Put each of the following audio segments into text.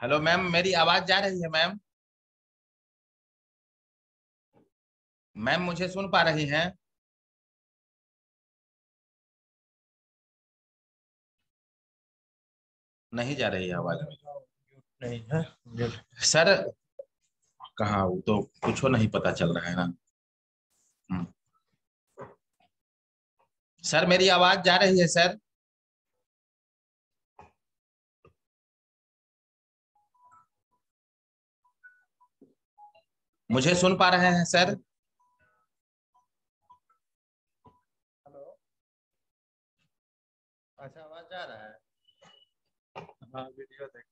Hello ma'am मेरी आवाज़ जा रही है मैम मैम मुझे सुन पा रही हैं? नहीं जा रही है आवाज़ नहीं है? सर कहा वो तो कुछ नहीं पता चल रहा है ना। हम्म। सर मेरी आवाज़ जा रही है सर मुझे सुन पा रहे हैं सर? हेलो? अच्छा आवाज़ जा रहा है। हाँ वीडियो देख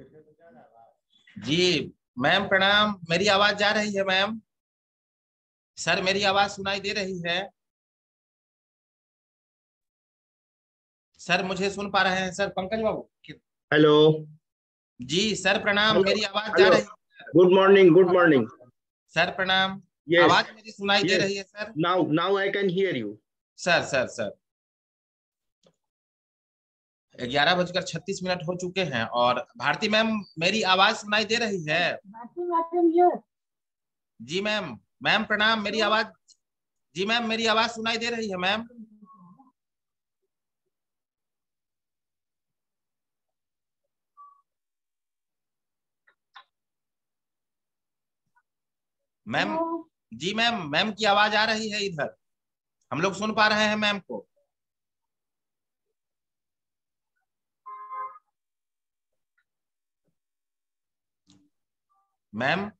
जा मैम प्रणाम। मेरी आवाज़ जा रही है मैम? सर मेरी आवाज़ सुनाई दे रही है। सर मुझे सुन पा रहे हैं। Sir Pankaj Babu hello ji sir प्रणाम। Hello. मेरी आवाज़ जा रही है good morning good morning sir प्रणाम। Yes. आवाज़ मेरी सुनाई yes. दे रही है sir. Now now I can hear you sir sir sir. ग्यारह बजकर छत्तीस मिनट हो चुके हैं और भारती मैम मेरी आवाज़ सुनाई दे रही है. जी मैम मैम प्रणाम मेरी आवाज़ जी मैम मेरी आवाज़ सुनाई दे रही है ma'am? Ma'am ji ma'am ma'am की आवाज़ आ रही है इधर। हम लोग सुन पा रहे हैं मैम को। Ma'am?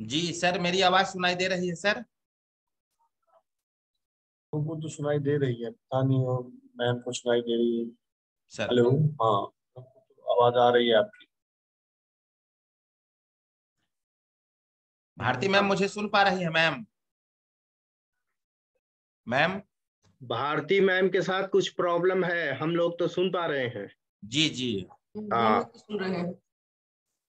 जी सर मेरी आवाज़ सुनाई दे रही है सर? तुमको तो सुनाई दे रही है पता नहीं हो मैम को सुनाई दे रही है। सर। हेलो हाँ तो आवाज़ आ रही है आपकी। भारती मैम मुझे सुन पा रही है मैम। मैम? भारती मैम के साथ कुछ प्रॉब्लम है हम लोग तो सुन पा रहे हैं। जी जी। हाँ। सुन रहे हैं।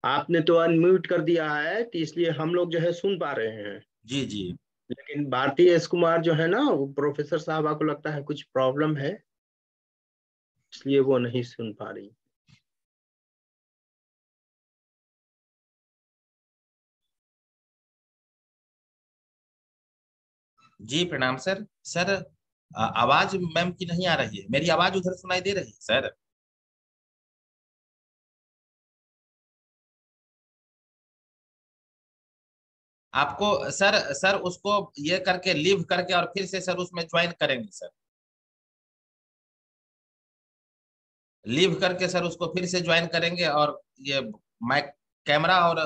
आपने तो अनम्यूट कर दिया है तो इसलिए हम लोग जो है सुन पा रहे हैं। जी जी। लेकिन भारती एस कुमार जो है ना वो प्रोफेसर साहबा को लगता है कुछ प्रॉब्लम है? इसलिए वो नहीं सुन पा रही। जी प्रणाम सर। सर आवाज़ मैम की नहीं आ रही है। मेरी आवाज़ उधर सुनाई दे रही है सर? आपको सर सर उसको ये करके लीव करके और फिर से सर उसमें ज्वाइन करेंगे, सर। लीव करके सर उसको फिर से ज्वाइन करेंगे और ये माइक कैमरा और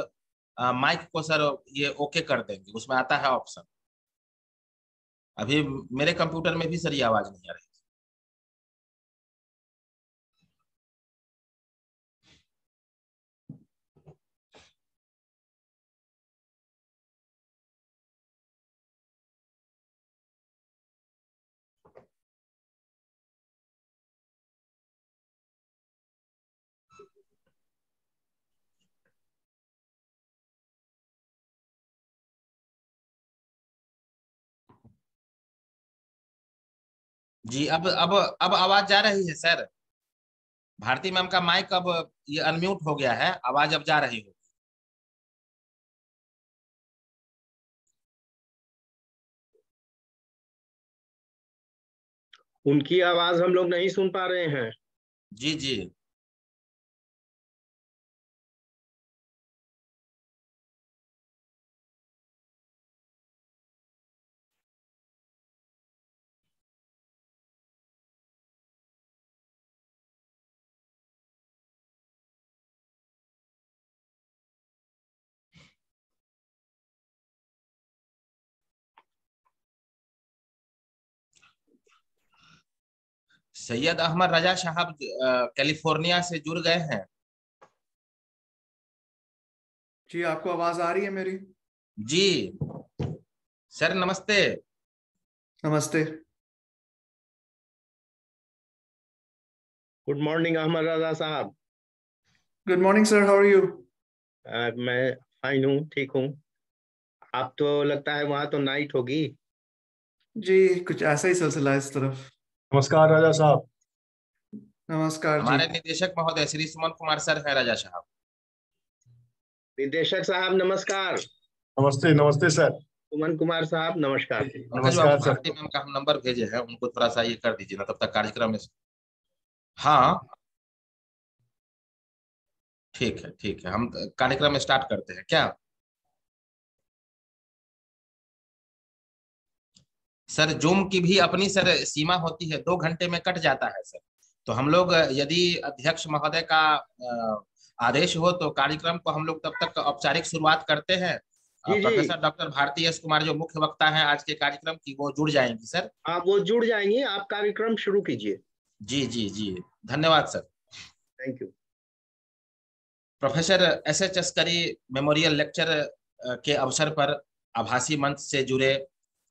माइक को सर ये ओके कर देंगे। उसमें आता है ऑप्शन अभी मेरे कंप्यूटर में भी सर ये आवाज़ नहीं आ रही। जी अब अब अब आवाज़ जा रही है सर। भारती मैम का माइक अब ये अनम्यूट हो गया है आवाज़ अब जा रही होगी उनकी आवाज़ हम लोग नहीं सुन पा रहे हैं। जी जी। सैयद अहमद रजा साहब कैलिफ़ोर्निया से जुड़ गए हैं। जी आपको आवाज़ आ रही है मेरी? जी। सर नमस्ते। नमस्ते। Good morning Ahmad Raza Sahab. Good morning sir how are you मैं फाइन हूँ ठीक हूँ। आप तो लगता है वहाँ तो नाइट होगी। जी कुछ ऐसा ही सिलसिला है इस तरफ़। नमस्कार राजा साहब। नमस्कार हमारे निदेशक महोदय श्री सुमन कुमार सर है राजा साहब। निदेशक साहब नमस्कार। नमस्ते नमस्ते सर। सुमन कुमार साहब नमस्कार। नमस्कार सर। मैम का हम नंबर भेजे हैं उनको थोड़ा सा ये कर दीजिए ना तब तक कार्यक्रम में हाँ। ठीक है ठीक है हम कार्यक्रम स्टार्ट करते हैं। क्या? सर जूम की भी अपनी सर सीमा होती है दो घंटे में कट जाता है सर। तो हम लोग यदि अध्यक्ष महोदय का आदेश हो तो कार्यक्रम को हम लोग तब तक औपचारिक शुरुआत करते हैं। Professor doctor Bharti S Kumar जो मुख्य वक्ता हैं आज के कार्यक्रम की वो जुड़ जाएँगी सर। आप वो जुड़ जाएँगे। आप कार्यक्रम शुरू कीजिए। जी जी जी। धन्यवाद sir. Thank you professor S H Askari memorial lecture के अवसर पर आभासी मंच से जुड़े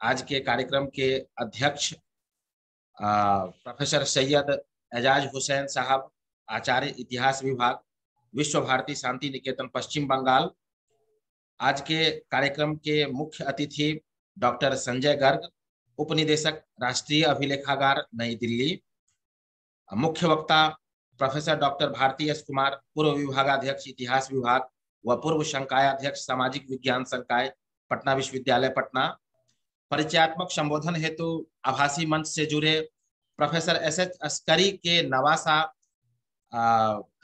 आज के कार्यक्रम के अध्यक्ष प्रोफेसर सैयद एजाज हुसैन साहब, आचार्य इतिहास विभाग, विश्व भारती शांति निकेतन, पश्चिम बंगाल। आज के कार्यक्रम के मुख्य अतिथि डॉक्टर संजय गर्ग, उपनिदेशक, राष्ट्रीय अभिलेखागार, नई दिल्ली। मुख्य वक्ता, professor doctor Bharti S Kumar, पूर्व विभागाध्यक्ष, इतिहास विभाग, व पूर्व संकायाध्यक्ष सामाजिक विज्ञान संकाय, पटना विश्वविद्यालय, पटना। परिचयात्मक संबोधन हेतु आभासी मंच से जुड़े प्रोफेसर एस एच अस्करी के नवासा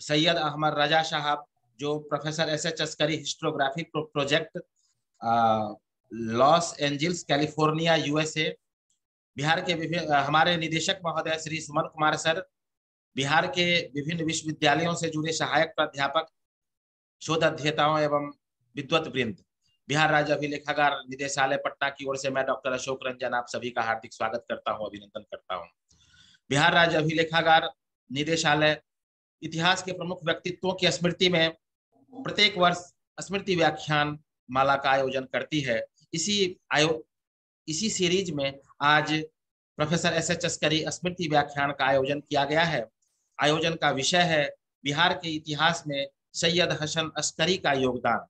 सैयद अहमद रजा साहब जो professor S H Askari historiography pro, project Los Angeles California USA Bihar के विभिन्न हमारे निदेशक महोदय श्री सुमन कुमार सर बिहार के विभिन्न विश्वविद्यालयों से जुड़े सहायक प्राध्यापक शोध अध्येताओं एवं विद्वत वृंद। बिहार राज्य अभिलेखागार निदेशालय पटना की ओर से मैं डॉक्टर अशोक रंजन आप सभी का हार्दिक स्वागत करता हूँ, अभिनंदन करता हूँ। बिहार राज्य अभिलेखागार निदेशालय इतिहास के प्रमुख व्यक्तित्वों की स्मृति में प्रत्येक वर्ष स्मृति व्याख्यान माला का आयोजन करती है। इसी आयो, इसी सीरीज़ में आज प्रोफेसर एस एच अस्करी स्मृति व्याख्यान का आयोजन किया गया है। आयोजन का विषय है बिहार के इतिहास में सैयद हसन अस्करी का योगदान।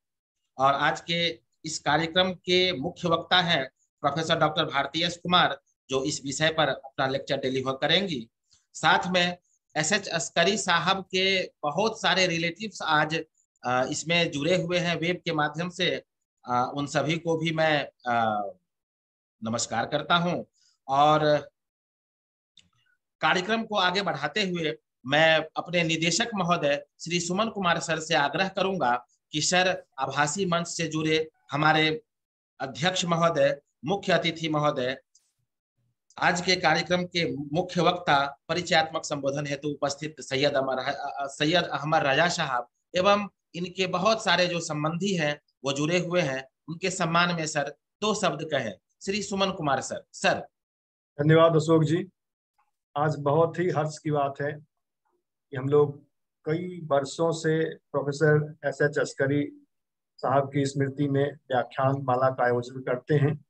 और आज के इस कार्यक्रम के मुख्य वक्ता हैं professor doctor Bharti S Kumar, जो इस विषय पर अपना लेक्चर डिलीवर करेंगी। साथ में एस एच अस्करी साहब के बहुत सारे रिलेटिव्स आज इसमें जुड़े हुए हैं वेब के माध्यम से। उन सभी को भी मैं नमस्कार करता हूँ। और कार्यक्रम को आगे बढ़ाते हुए मैं अपने निदेशक महोदय श्री सुमन कुमार सर से आग्रह करूँगा कि सर आभासी मंच से जुड़े हमारे अध्यक्ष महोदय, मुख्य अतिथि महोदय, आज के कार्यक्रम के मुख्य वक्ता, परिचयात्मक संबोधन हेतु उपस्थित सैयद अमर सैयद अहमद रजा साहब एवं इनके बहुत सारे जो संबंधी हैं, वो जुड़े हुए हैं। उनके सम्मान में सर, दो शब्द कहें। श्री सुमन कुमार सर। सर। धन्यवाद अशोक जी। आज बहुत ही हर्ष की बात है कि हम लोग कई वर्षों से प्रोफेसर एस एच अस्करी साहब की स्मृति में व्याख्यान माला का आयोजन करते हैं।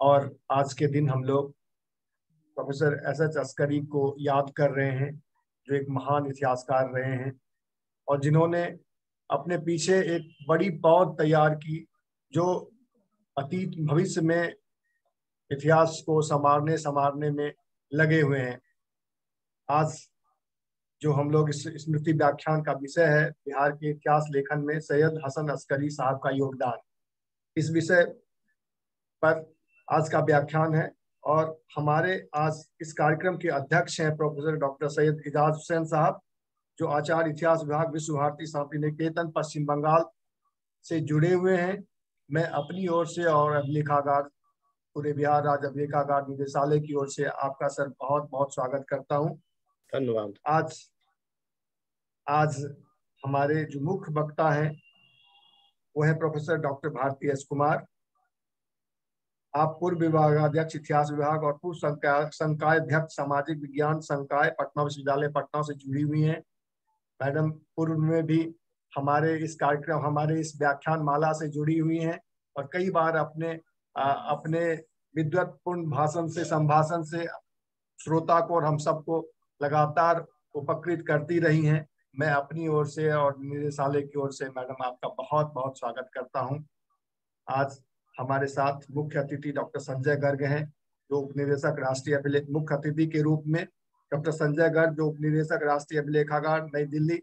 और आज के दिन हम लोग प्रोफेसर एस एच अस्करी को याद कर रहे हैं, जो एक महान इतिहासकार रहे हैं और जिन्होंने अपने पीछे एक बड़ी पौध तैयार की, जो अतीत, भविष्य में इतिहास को संवारने संवारने में लगे हुए हैं। आज जो हम लोग इस स्मृति व्याख्यान का विषय है, बिहार के इतिहास लेखन में सैयद हसन अस्करी साहब का योगदान। इस विषय पर आज का व्याख्यान है और हमारे आज इस कार्यक्रम के अध्यक्ष हैं प्रोफेसर डॉक्टर सैयद इजाज हुसैन साहब, जो आचार्य इतिहास विभाग विश्व भारती शांति निकेतन पश्चिम बंगाल से जुड़े हुए हैं। मैं अपनी ओर से और अभिलेखागार पूरे बिहार राज्य अभिलेखागार निदेशालय की ओर से आपका सर बहुत बहुत स्वागत करता हूँ। धन्यवाद। आज आज हमारे जो मुख्य वक्ता हैं वो है professor doctor Bharti S Kumar. आप पूर्व विभागाध्यक्ष इतिहास विभाग और पूर्व संकाय अध्यक्ष सामाजिक विज्ञान संकाय पटना विश्वविद्यालय पटना से जुड़ी हुई हैं। मैडम पूर्व में भी हमारे इस कार्यक्रम हमारे इस व्याख्यान माला से जुड़ी हुई हैं और कई बार अपने आ, अपने विद्वत्पूर्ण भाषण से संभाषण से श्रोता को और हम सबको लगातार उपकृत करती रही हैं। मैं अपनी ओर से और निदेशालय की ओर से मैडम आपका बहुत बहुत स्वागत करता हूँ। आज हमारे साथ मुख्य अतिथि डॉक्टर संजय गर्ग हैं, जो उप निदेशक राष्ट्रीय अभिलेख मुख्य अतिथि के रूप में डॉक्टर संजय गर्ग, जो उप निदेशक राष्ट्रीय अभिलेखागार नई दिल्ली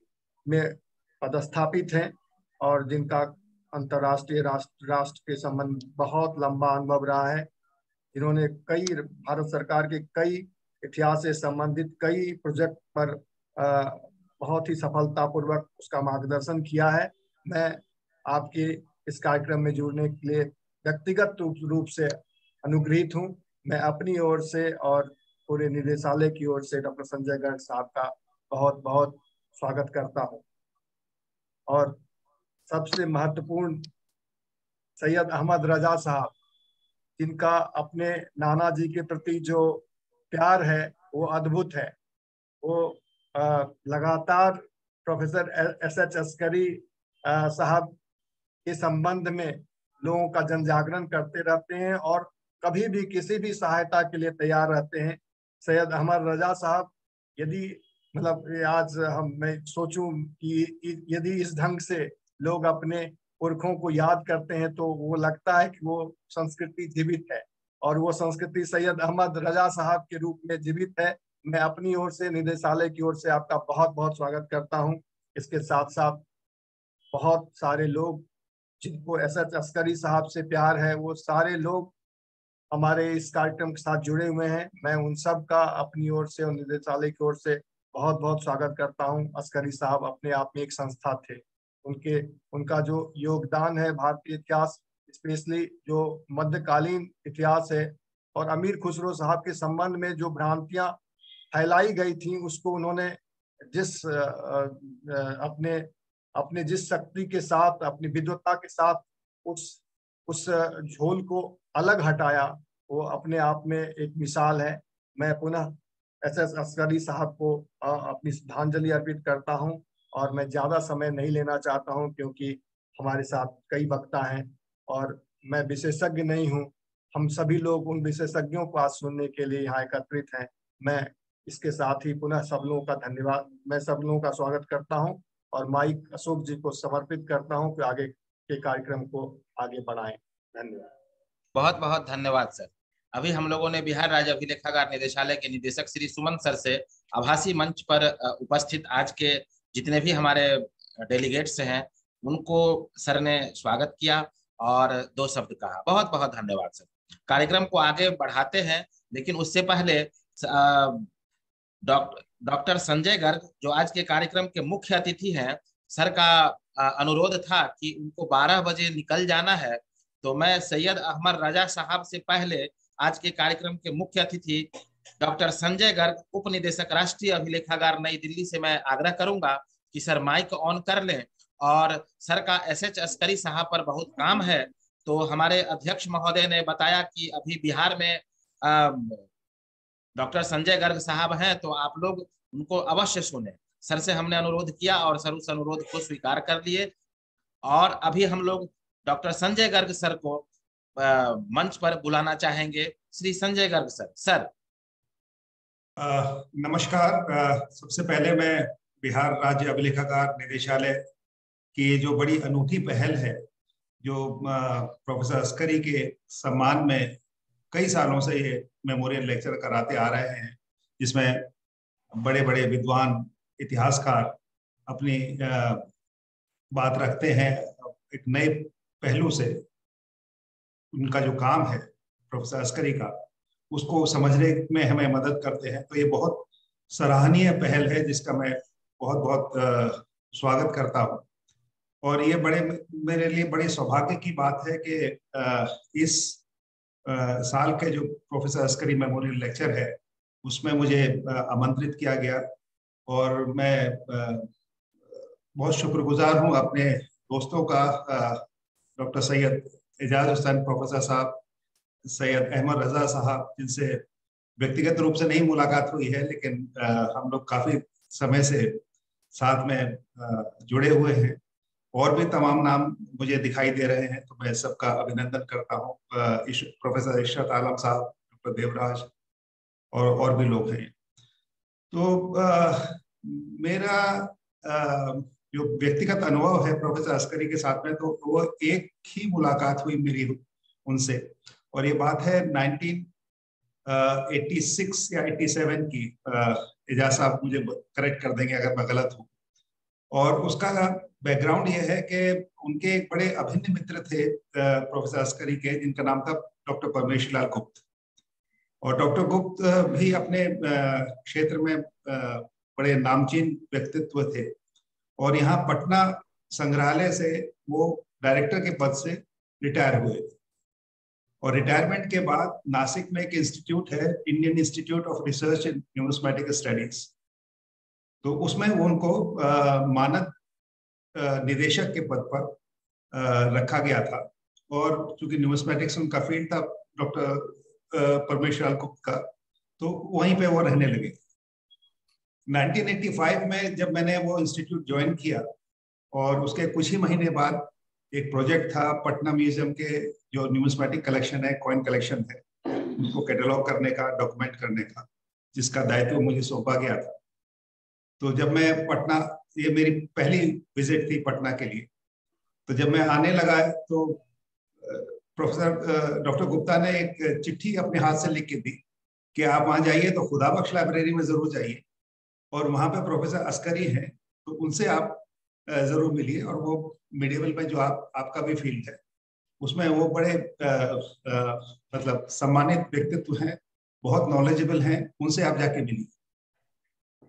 में पदस्थापित हैं और जिनका अंतर्राष्ट्रीय राष्ट्र राष्ट्र के संबंध बहुत लंबा अनुभव रहा है। जिन्होंने कई, भारत सरकार के कई इतिहास से संबंधित कई प्रोजेक्ट पर बहुत ही सफलतापूर्वक उसका मार्गदर्शन किया है। मैं आपके इस कार्यक्रम में जुड़ने के लिए व्यक्तिगत रूप से अनुग्रहित हूँ। मैं अपनी ओर से और पूरे निदेशालय की ओर से डॉक्टर संजय गर्ग साहब का बहुत बहुत स्वागत करता हूँ। और सबसे महत्वपूर्ण सैयद अहमद रजा साहब, जिनका अपने नाना जी के प्रति जो प्यार है, वो अद्भुत है। वो लगातार प्रोफेसर एस एच अस्करी साहब के संबंध में लोगों का जन जागरण करते रहते हैं और कभी भी किसी भी सहायता के लिए तैयार रहते हैं। सैयद अहमद रजा साहब, यदि मतलब आज हम, मैं सोचूं कि यदि इस ढंग से लोग अपने पुरखों को याद करते हैं तो वो लगता है कि वो संस्कृति जीवित है। और वो संस्कृति सैयद अहमद रजा साहब के रूप में जीवित है। मैं अपनी ओर से, निदेशालय की ओर से आपका बहुत बहुत स्वागत करता हूँ। इसके साथ साथ बहुत सारे लोग जिनको एस एच अस्करी साहब से प्यार है, वो सारे लोग हमारे इस कार्यक्रम के साथ जुड़े हुए हैं। मैं उन सब का अपनी ओर से और निदेशालय की ओर से बहुत बहुत स्वागत करता हूँ। अस्करी साहब अपने आप में एक संस्था थे। उनके, उनका जो योगदान है, भारतीय इतिहास स्पेशली जो मध्यकालीन इतिहास है और अमीर खुसरो साहब के संबंध में जो भ्रांतियाँ फैलाई गई थी, उसको उन्होंने जिस अपने अपने जिस शक्ति के साथ, अपनी विद्वता के साथ उस उस झोल को अलग हटाया, वो अपने आप में एक मिसाल है। मैं पुनः एस एस असगरी साहब को अपनी श्रद्धांजलि अर्पित करता हूँ और मैं ज़्यादा समय नहीं लेना चाहता हूँ क्योंकि हमारे साथ कई वक्ता हैं। और मैं विशेषज्ञ नहीं हूँ। हम सभी लोग उन विशेषज्ञों को आज सुनने के लिए यहाँ एकत्रित हैं। मैं इसके साथ ही पुनः सब लोगों का धन्यवाद। मैं सब लोगों का स्वागत करता हूँ और माइक अशोक जी को समर्पित करता हूँ कि आगे के कार्यक्रम को आगे बढ़ाएँ। धन्यवाद। बहुत बहुत धन्यवाद, सर। अभी हम लोगों ने बिहार राज्य अभिलेखागार निदेशालय के निदेशक श्री सुमन सर से आभासी मंच पर उपस्थित आज के जितने भी हमारे डेलीगेट्स हैं, उनको सर ने स्वागत किया। और दो शब्द कहा। बहुत बहुत धन्यवाद सर। कार्यक्रम को आगे बढ़ाते हैं, लेकिन उससे पहले डॉक्टर संजय गर्ग, जो आज के कार्यक्रम के मुख्य अतिथि हैं, सर का अनुरोध था कि उनको 12 बजे निकल जाना है तो मैं सैयद अहमद रजा साहब से पहले आज के कार्यक्रम के मुख्य अतिथि, डॉक्टर संजय गर्ग उप निदेशक राष्ट्रीय अभिलेखागार नई दिल्ली से मैं आग्रह करूँगा कि सर माइक ऑन कर लें और सर का एस एच अस्करी साहब पर बहुत काम है। तो हमारे अध्यक्ष महोदय ने बताया कि अभी बिहार में डॉक्टर संजय गर्ग साहब हैं तो आप लोग उनको अवश्य सुने। सर से हमने अनुरोध किया और सर उस अनुरोध को स्वीकार कर लिए। और अभी हम लोग डॉक्टर संजय गर्ग सर को आ, मंच पर बुलाना चाहेंगे। Shri Sanjay Garg sir sir. आ, नमस्कार। आ, सबसे पहले मैं बिहार राज्य अभिलेखागार निदेशालय की जो बड़ी अनूठी पहल है, जो प्रोफेसर अस्करी के सम्मान में कई सालों से ये मेमोरियल लेक्चर कराते आ रहे हैं, जिसमें बड़े बड़े विद्वान, इतिहासकार अपनी बात रखते हैं। एक नए पहलू से उनका जो काम है, प्रोफेसर अस्करी का, उसको समझने में हमें मदद करते हैं। तो ये बहुत सराहनीय पहल है, जिसका मैं बहुत बहुत स्वागत करता हूँ। और ये बड़े, मेरे लिए बड़े सौभाग्य की बात है कि इस साल के जो प्रोफेसर अस्करी मेमोरियल लेक्चर है, उसमें मुझे आमंत्रित किया गया और मैं बहुत शुक्रगुजार हूँ अपने दोस्तों का डॉक्टर सैयद एजाज हुसैन प्रोफेसर साहब, सैयद अहमद रजा साहब, जिनसे व्यक्तिगत रूप से नहीं मुलाकात हुई है, लेकिन हम लोग काफ़ी समय से साथ में जुड़े हुए हैं। और भी तमाम नाम मुझे दिखाई दे रहे हैं तो मैं सबका अभिनंदन करता हूँ प्रोफेसर इशरत आलम साहब डॉक्टर देवराज और और भी लोग हैं। तो आ, मेरा आ, जो व्यक्तिगत अनुभव है प्रोफेसर अस्करी के साथ में तो वो एक ही मुलाकात हुई मेरी उनसे और ये बात है 1986 या 87 की एजाज साहब मुझे करेक्ट कर देंगे अगर मैं गलत हूँ। और उसका बैकग्राउंड ये है कि उनके एक बड़े अभिन्न मित्र थे प्रोफेसर अस्करी के, जिनका नाम था डॉक्टर परमेश लाल गुप्त और डॉक्टर गुप्त भी अपने क्षेत्र में बड़े नामचीन व्यक्तित्व थे। और यहाँ पटना संग्रहालय से वो डायरेक्टर के पद से रिटायर हुए थे। और रिटायरमेंट के बाद नासिक में एक इंस्टीट्यूट है Indian Institute of Research and numismatic studies तो उसमें वो उनको मानद निदेशक के पद पर रखा गया था। और चूँकि न्यूमस्मेटिक्स उनका फ़ील्ड था, डॉक्टर परमेश्वर गुप्त का तो वहीं पे वो रहने लगे। 1985 में जब मैंने वो इंस्टीट्यूट ज्वाइन किया, और उसके कुछ ही महीने बाद एक प्रोजेक्ट था पटना म्यूज़ियम के, जो न्यूमस्मेटिक कलेक्शन है, कॉइन कलेक्शन है, उनको कैटलॉग करने का, डॉक्यूमेंट करने का, जिसका दायित्व मुझे सौंपा गया था। तो जब मैं पटना ये मेरी पहली विज़िट थी पटना के लिए। तो जब मैं आने लगा तो प्रोफेसर डॉक्टर गुप्ता ने एक चिट्ठी अपने हाथ से लिख के दी कि आप वहाँ जाइए तो खुदा बख्श लाइब्रेरी में ज़रूर जाइए। और वहाँ पे प्रोफेसर अस्करी हैं तो उनसे आप ज़रूर मिलिए और वो मिडिवल में जो आप, आपका भी फ़ील्ड है, उसमें वो बड़े मतलब सम्मानित व्यक्तित्व हैं, बहुत नॉलेजेबल हैं, उनसे आप जाके मिलिए।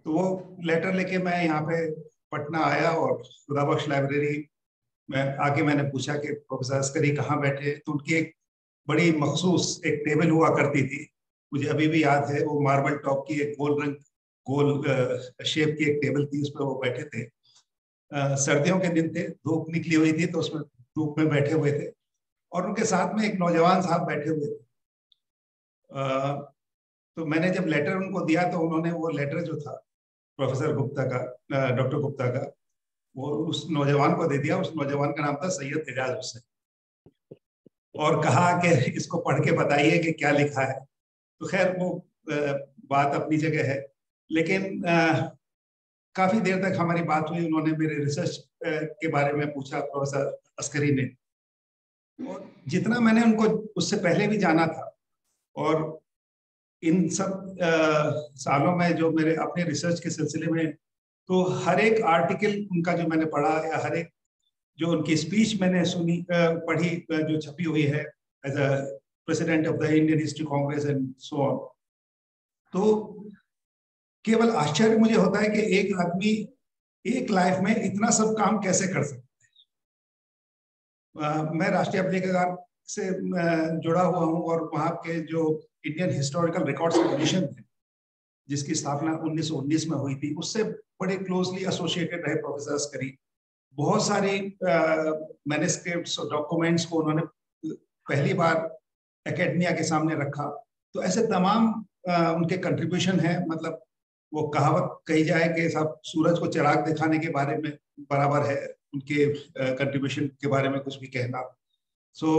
तो वो लेटर लेके मैं यहाँ पे पटना आया और खुदाबख्श लाइब्रेरी में आके मैंने पूछा कि प्रोफेसर अस्करी कहाँ बैठे? तो उनकी एक बड़ी मखसूस एक टेबल हुआ करती थी। मुझे अभी भी याद है, वो मार्बल टॉप की एक गोल रंग, गोल शेप की एक टेबल थी, उस पर वो बैठे थे। सर्दियों के दिन थे, धूप निकली हुई थी तो उसमें धूप में बैठे हुए थे और उनके साथ में एक नौजवान साहब बैठे हुए थे। तो मैंने जब लेटर उनको दिया तो उन्होंने वो लेटर जो था प्रोफेसर गुप्ता का डॉक्टर गुप्ता का, वो उस नौजवान को दे दिया, उस नौजवान का नाम था सैयद एजाज हुसैन। और कहा कि इसको पढ़ के बताइए कि क्या लिखा है। तो खैर, वो बात अपनी जगह है। लेकिन काफ़ी देर तक हमारी बात हुई, उन्होंने मेरे रिसर्च के बारे में पूछा प्रोफेसर अस्करी ने। और जितना मैंने उनको, उससे पहले भी जाना था, और इन सब आ, सालों में जो मेरे अपने रिसर्च के सिलसिले में तो हर एक आर्टिकल उनका जो मैंने पढ़ा या हर एक जो उनकी स्पीच मैंने सुनी पढ़ी जो छपी हुई है as a president of the Indian History Congress and so on तो केवल आश्चर्य मुझे होता है कि एक आदमी एक लाइफ में इतना सब काम कैसे कर सकता है? मैं राष्ट्रीय अभिलेखागार से जुड़ा हुआ हूँ और वहाँ के जो इंडियन हिस्टोरिकल रिकॉर्ड्स कमीशन है जिसकी स्थापना 1919 में हुई थी उससे बड़े क्लोजली एसोसिएटेड रहे प्रोफेसर करी बहुत सारी मैनेस्क्रिप्ट्स और डॉक्यूमेंट्स को उन्होंने पहली बार एकेडमिया के सामने रखा। तो ऐसे तमाम आ, उनके कंट्रीब्यूशन है मतलब वो कहावत कही जाए कि साहब सूरज को चिराग दिखाने के बारे में बराबर है उनके कंट्रीब्यूशन के बारे में कुछ भी कहना। so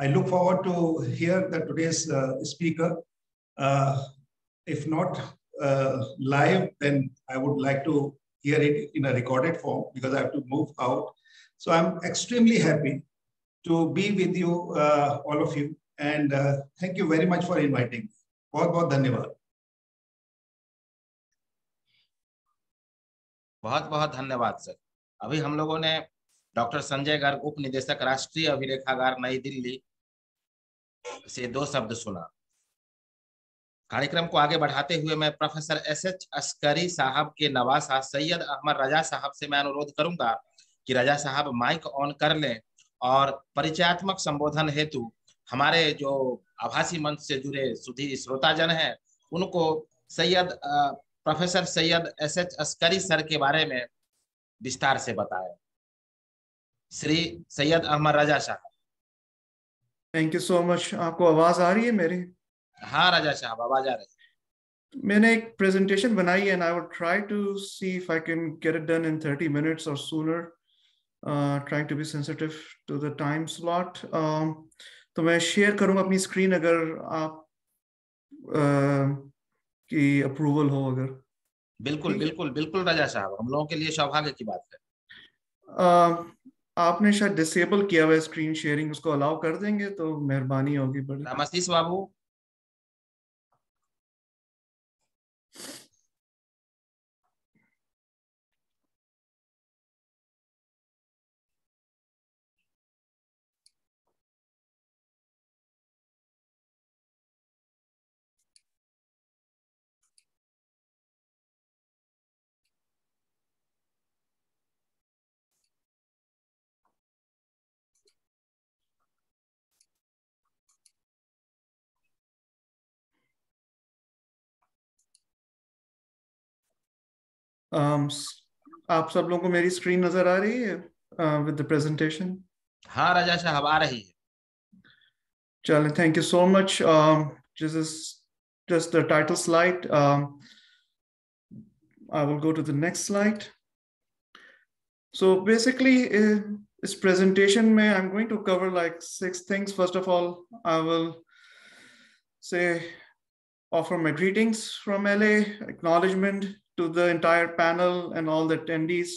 I look forward to hear the today's speaker if not uh, live then i would like to hear it in a recorded form because i have to move out so i'm extremely happy to be with you uh, all of you and uh, thank you very much for inviting me बहुत बहुत धन्यवाद बहुत बहुत धन्यवाद sir अभी हम लोगों ने डॉक्टर संजय गर्ग उप निदेशक राष्ट्रीय अभिलेखागार, नई दिल्ली से दो शब्द सुना। कार्यक्रम को आगे बढ़ाते हुए मैं प्रोफेसर एस एच अस्करी साहब के नवासा, सैयद अहमद रजा साहब से मैं अनुरोध करूँगा कि रजा साहब माइक ऑन कर लें और परिचयात्मक संबोधन हेतु हमारे जो आभासी मंच से जुड़े सुधी श्रोताजन हैं, उनको Syed professor Syed S H Askari sir के बारे में विस्तार से बताए। श्री सैयद अहमद रजा साहब। थैंक यू सो मच आपको आवाज़ आ रही है मेरी? हाँ राजा साहब आवाज़ आ रही है। मैंने एक प्रेजेंटेशन बनाई and I would try to see if I can get it done in 30 minutes और sooner trying to be sensitive to the time slot तो मैं शेयर करूँगा अपनी स्क्रीन अगर आप uh, की अप्रूवल हो अगर। बिल्कुल बिल्कुल बिल्कुल राजा साहब हम लोगों के लिए सौभाग्य की बात है। आ, आपने शायद डिसेबल किया हुआ स्क्रीन शेयरिंग उसको अलाउ कर देंगे तो मेहरबानी होगी बड़ी। बाबू um, आप सब लोगों को मेरी स्क्रीन नजर आ रही है विद द प्रेजेंटेशन हाँ राजा साहब आ रही है चलें thank you so much this is just the title slide um, I will go to the next slide so basically uh, this presentation may I'm going to cover like six things first of all I will say offer my greetings from LA acknowledgement to the entire panel and all the attendees.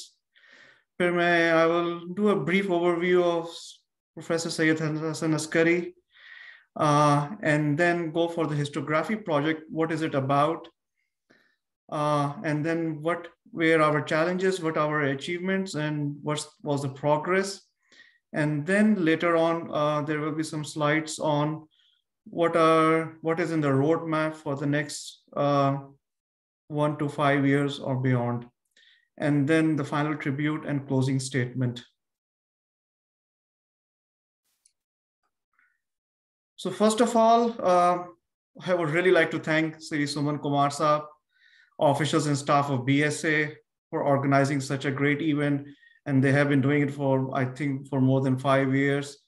I will do a brief overview of Professor Syed Hassan Askari uh, and then go for the histography project. What is it about? Uh, and then what were our challenges, what our achievements, and what was the progress. And then later on, uh, there will be some slides on what are what is in the roadmap for the next uh, one to five years or beyond. And then the final tribute and closing statement. So first of all, uh, I would really like to thank Sri Suman Kumar officials and staff of BSA for organizing such a great event. And they have been doing it for, I think, for more than five years.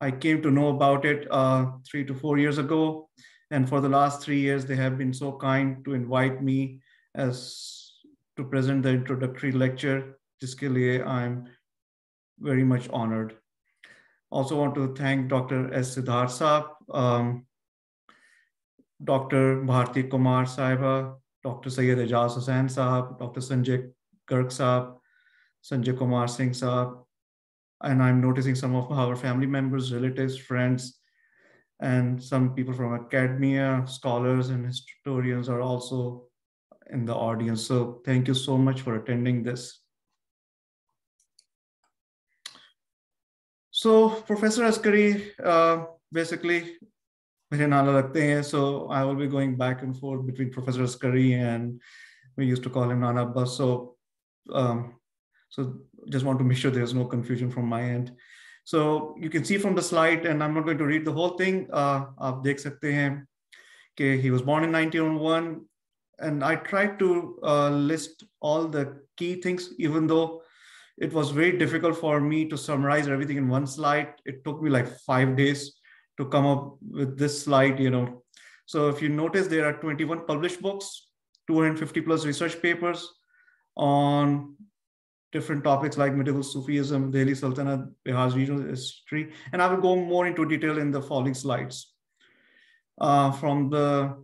I came to know about it uh, three to four years ago. And for the last three years, they have been so kind to invite me as to present the introductory lecture. जिसके लिए I'm very much honored. Also want to thank Dr. S. Siddhar Saab, um, Dr. Bharti Kumar Saiba, Dr. Syed Ejaz Hussain Saab, Dr. Sanjay Garg Saab, Sanjay Kumar Singh Saab, and I'm noticing some of our family members, relatives, friends, and some people from academia, scholars and historians are also in the audience. So thank you so much for attending this. So Professor Askari, uh, basically, so I will be going back and forth between Professor Askari and we used to call him Nana Abbas. So, um, so just want to make sure there's no confusion from my end. So you can see from the slide, and I'm not going to read the whole thing. Uh, आप देख सकते हैं कि he was born in 1901, and I tried to uh, list all the key things, even though it was very difficult for me to summarize everything in one slide. It took me like five days to come up with this slide, you know. So if you notice, there are 21 published books, 250 plus research papers on different topics like medieval Sufism, Delhi Sultanate, Bihar's regional history, and I will go more into detail in the following slides. Uh, from the,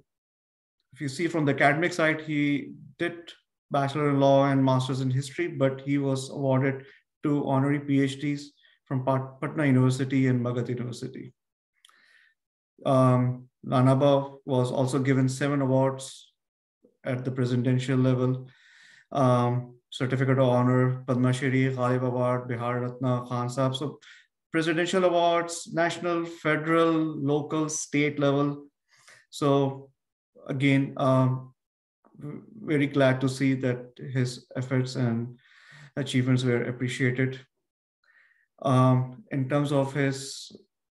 if you see from the academic side, he did bachelor in law and master's in history, but he was awarded two honorary PhDs from Patna University and Magadha University. Um, Nanaba was also given seven awards at the presidential level. Um, Certificate of Honor, Padma Shri, Ghalib Award, Bihar Ratna, Khan Sahib. So presidential awards, national, federal, local, state level. So again, um, very glad to see that his efforts and achievements were appreciated. Um, in terms of his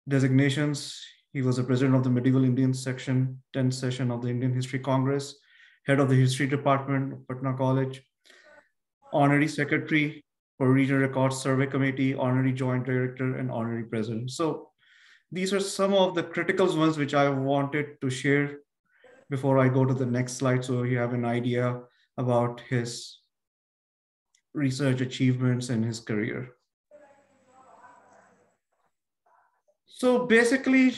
designations, he was the president of the Medieval Indian Section, 10th session of the Indian History Congress, head of the History Department of Patna College, honorary secretary for Regional Records Survey Committee, honorary joint director, and honorary president. So these are some of the critical ones which I wanted to share before I go to the next slide so you have an idea about his research achievements and his career. So basically,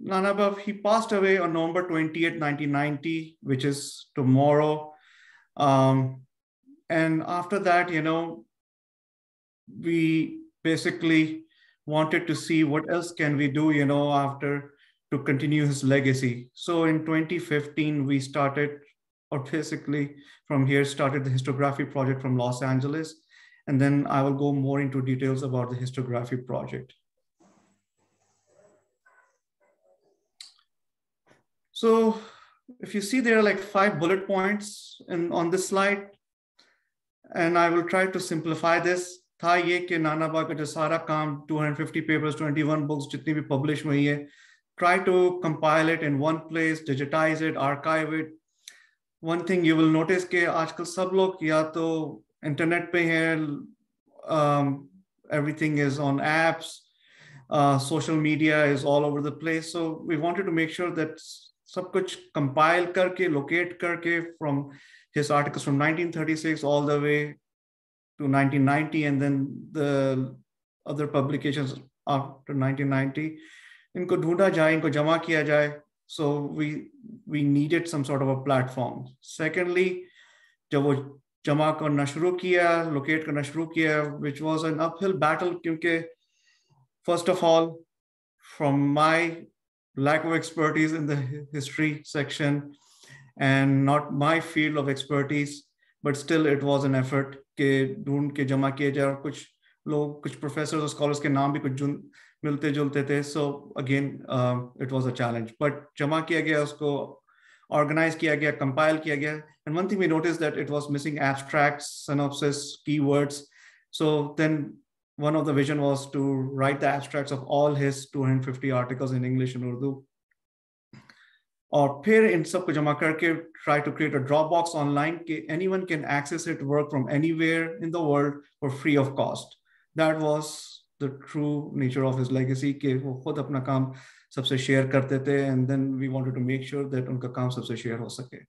Nanabhav, he passed away on November 28, 1990, which is tomorrow. Um, and after that, you know, we basically wanted to see what else can we do, you know, after to continue his legacy. So in 2015, we started, or basically from here started the histography project from Los Angeles. And then I will go more into details about the histography project. So if you see there are like five bullet points in, on this slide, and I will try to simplify this. था ये कि नाना बा का जो सारा काम 250 papers, 21 books जितनी भी publish हुई है try to compile it in one place, digitize it, archive it. One thing you will notice कि आजकल सब लोग या तो internet पे हैं, um, everything is on apps, uh, social media is all over the place. So we wanted to make sure that सब कुछ compile करके, locate करके from his articles from 1936 all the way to 1990 and then the other publications after 1990 इनको ढूंढा जाए इनको जमा किया जाए so we we needed some sort of a platform secondly जब वो जमा करना शुरू किया locate करना शुरू किया which was an uphill battle क्योंकि first of all from my lack of expertise in the history section and not my field of expertise but still it was an effort के ढूंढ के जमा किए जाए और कुछ लोग कुछ प्रोफेसर और स्कॉलर्स के नाम भी कुछ मिलते जुलते थे so again it was a challenge but जमा किया गया उसको organized किया गया compile किया गया and one thing we noticed that it was missing abstracts synopsis keywords so then one of the vision was to write the abstracts of all his 250 articles in english and urdu और फिर इन सब को जमा करके try to create a Dropbox online कि anyone can access it work from anywhere in the world for free of cost. That was the true nature of his legacy कि वो खुद अपना काम सबसे शेयर करते थे and then we wanted to make sure that उनका काम सबसे शेयर हो सके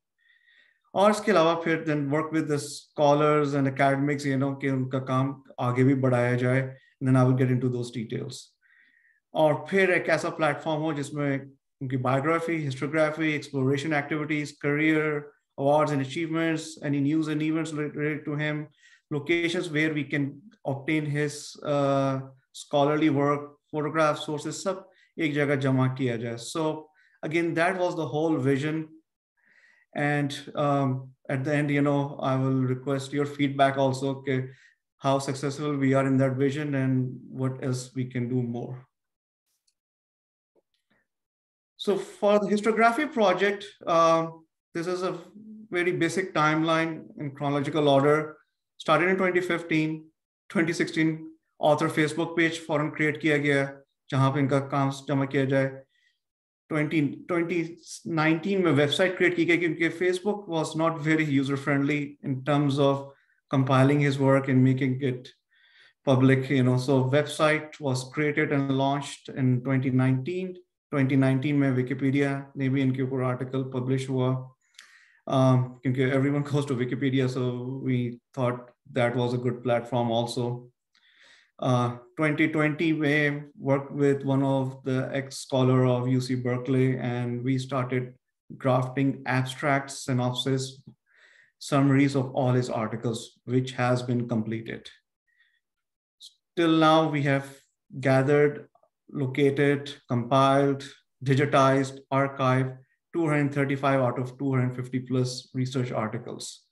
और इसके अलावा फिर work with the scholars and academics you know कि उनका काम आगे भी बढ़ाया जाए then I will get into those details और फिर एक ऐसा प्लेटफॉर्म हो जिसमें उनकी biography, histography, exploration activities, career, awards and achievements, any news and events related to him, locations where we can obtain his uh, scholarly work, photographs, sources, sab ek jagah jama kiya. So again, that was the whole vision. And um, at the end, you know, I will request your feedback also, okay, how successful we are in that vision and what else we can do more. So for the histography project, uh, this is a very basic timeline in chronological order. Started in 2015, 2016, author Facebook page foreign create किया गया जहां पे इनका काम जमा किया जाए 20, 2019 में वेबसाइट क्रिएट की गई क्योंकि Facebook was not very user friendly in terms of compiling his work and making it public you know so website was created and launched in 2019 2019 में wikipedia ने भी इनके ऊपर article publish हुआ um, क्योंकि everyone goes to wikipedia so we thought that was a good platform also uh, 2020 we worked with one of the ex-scholar of UC Berkeley and we started drafting abstract synopsis summaries of all his articles, which has been completed. Till now, we have gathered, located, compiled, digitized, archived 235 out of 250 plus research articles.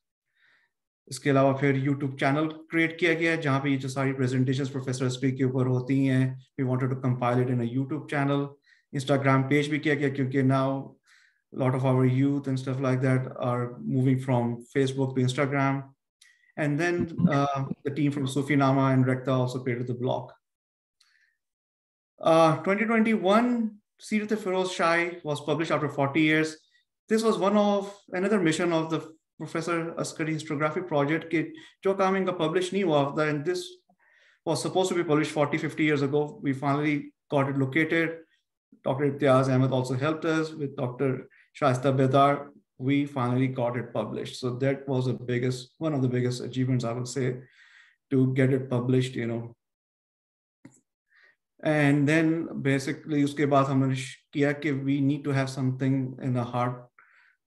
इसके अलावा फिर YouTube channel create किया गया है जहाँ पे ये जो सारी प्रेजेंटेशंस प्रोफेसर स्पीक के ऊपर होती हैं we wanted to compile it in a YouTube channel Instagram page भी किया गया क्योंकि now a lot of our youth and stuff like that are moving from Facebook to Instagram. And then uh, the team from Sufinama and Rekta also created the blog. Uh, 2021, Sirat Feroz Shai was published after 40 years. This was one of another mission of the Professor Askari Historiographic Project, कि जो काम इनका publish नहीं हुआ and this was supposed to be published 40, 50 years ago. We finally got it located. Dr. Ibtiaz Ahmed also helped us with Dr. Shaista Bedar, we finally got it published. So that was the biggest, one of the biggest achievements, I would say, to get it published, you know. And then basically uske baad humne kiya ki we need to have something in a hard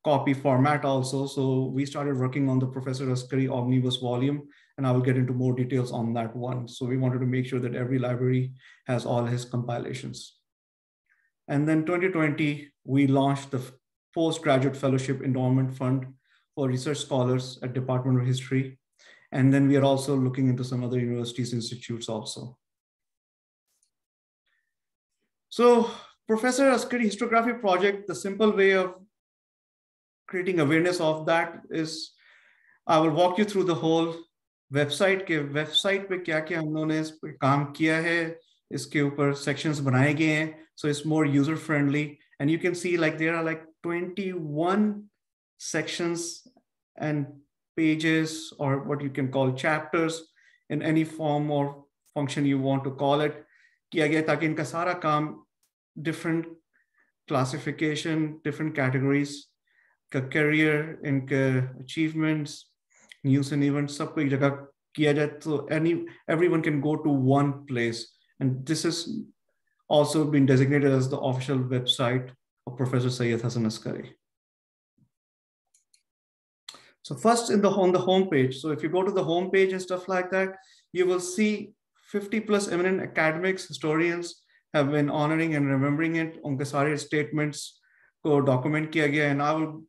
copy format also. So we started working on the Professor Askari omnibus volume, and I will get into more details on that one. So we wanted to make sure that every library has all his compilations. And then 2020, we launched the postgraduate fellowship endowment fund for research scholars at Department of History. And then we are also looking into some other universities, institutes also. So Professor Askari Historiography Project, the simple way of creating awareness of that is, I will walk you through the whole website के website पे क्या क्या हम लोगों ने इस पे काम किया है इसके ऊपर sections बनाए गए हैं so it's more user friendly and you can see like there are like 21 sections and pages or what you can call chapters in any form or function you want to call it किया गया ताकि इनका सारा काम different classification different categories का career इनके achievements news and events सब को एक जगह किया जाए तो any everyone can go to one place and this is also been designated as the official website of Professor Sayyid Hassan Askari. So first in the on the home page. So if you go to the home page and stuff like that, you will see 50 plus eminent academics, historians have been honoring and remembering it. Unke sare statements ko document kiya gaya and I will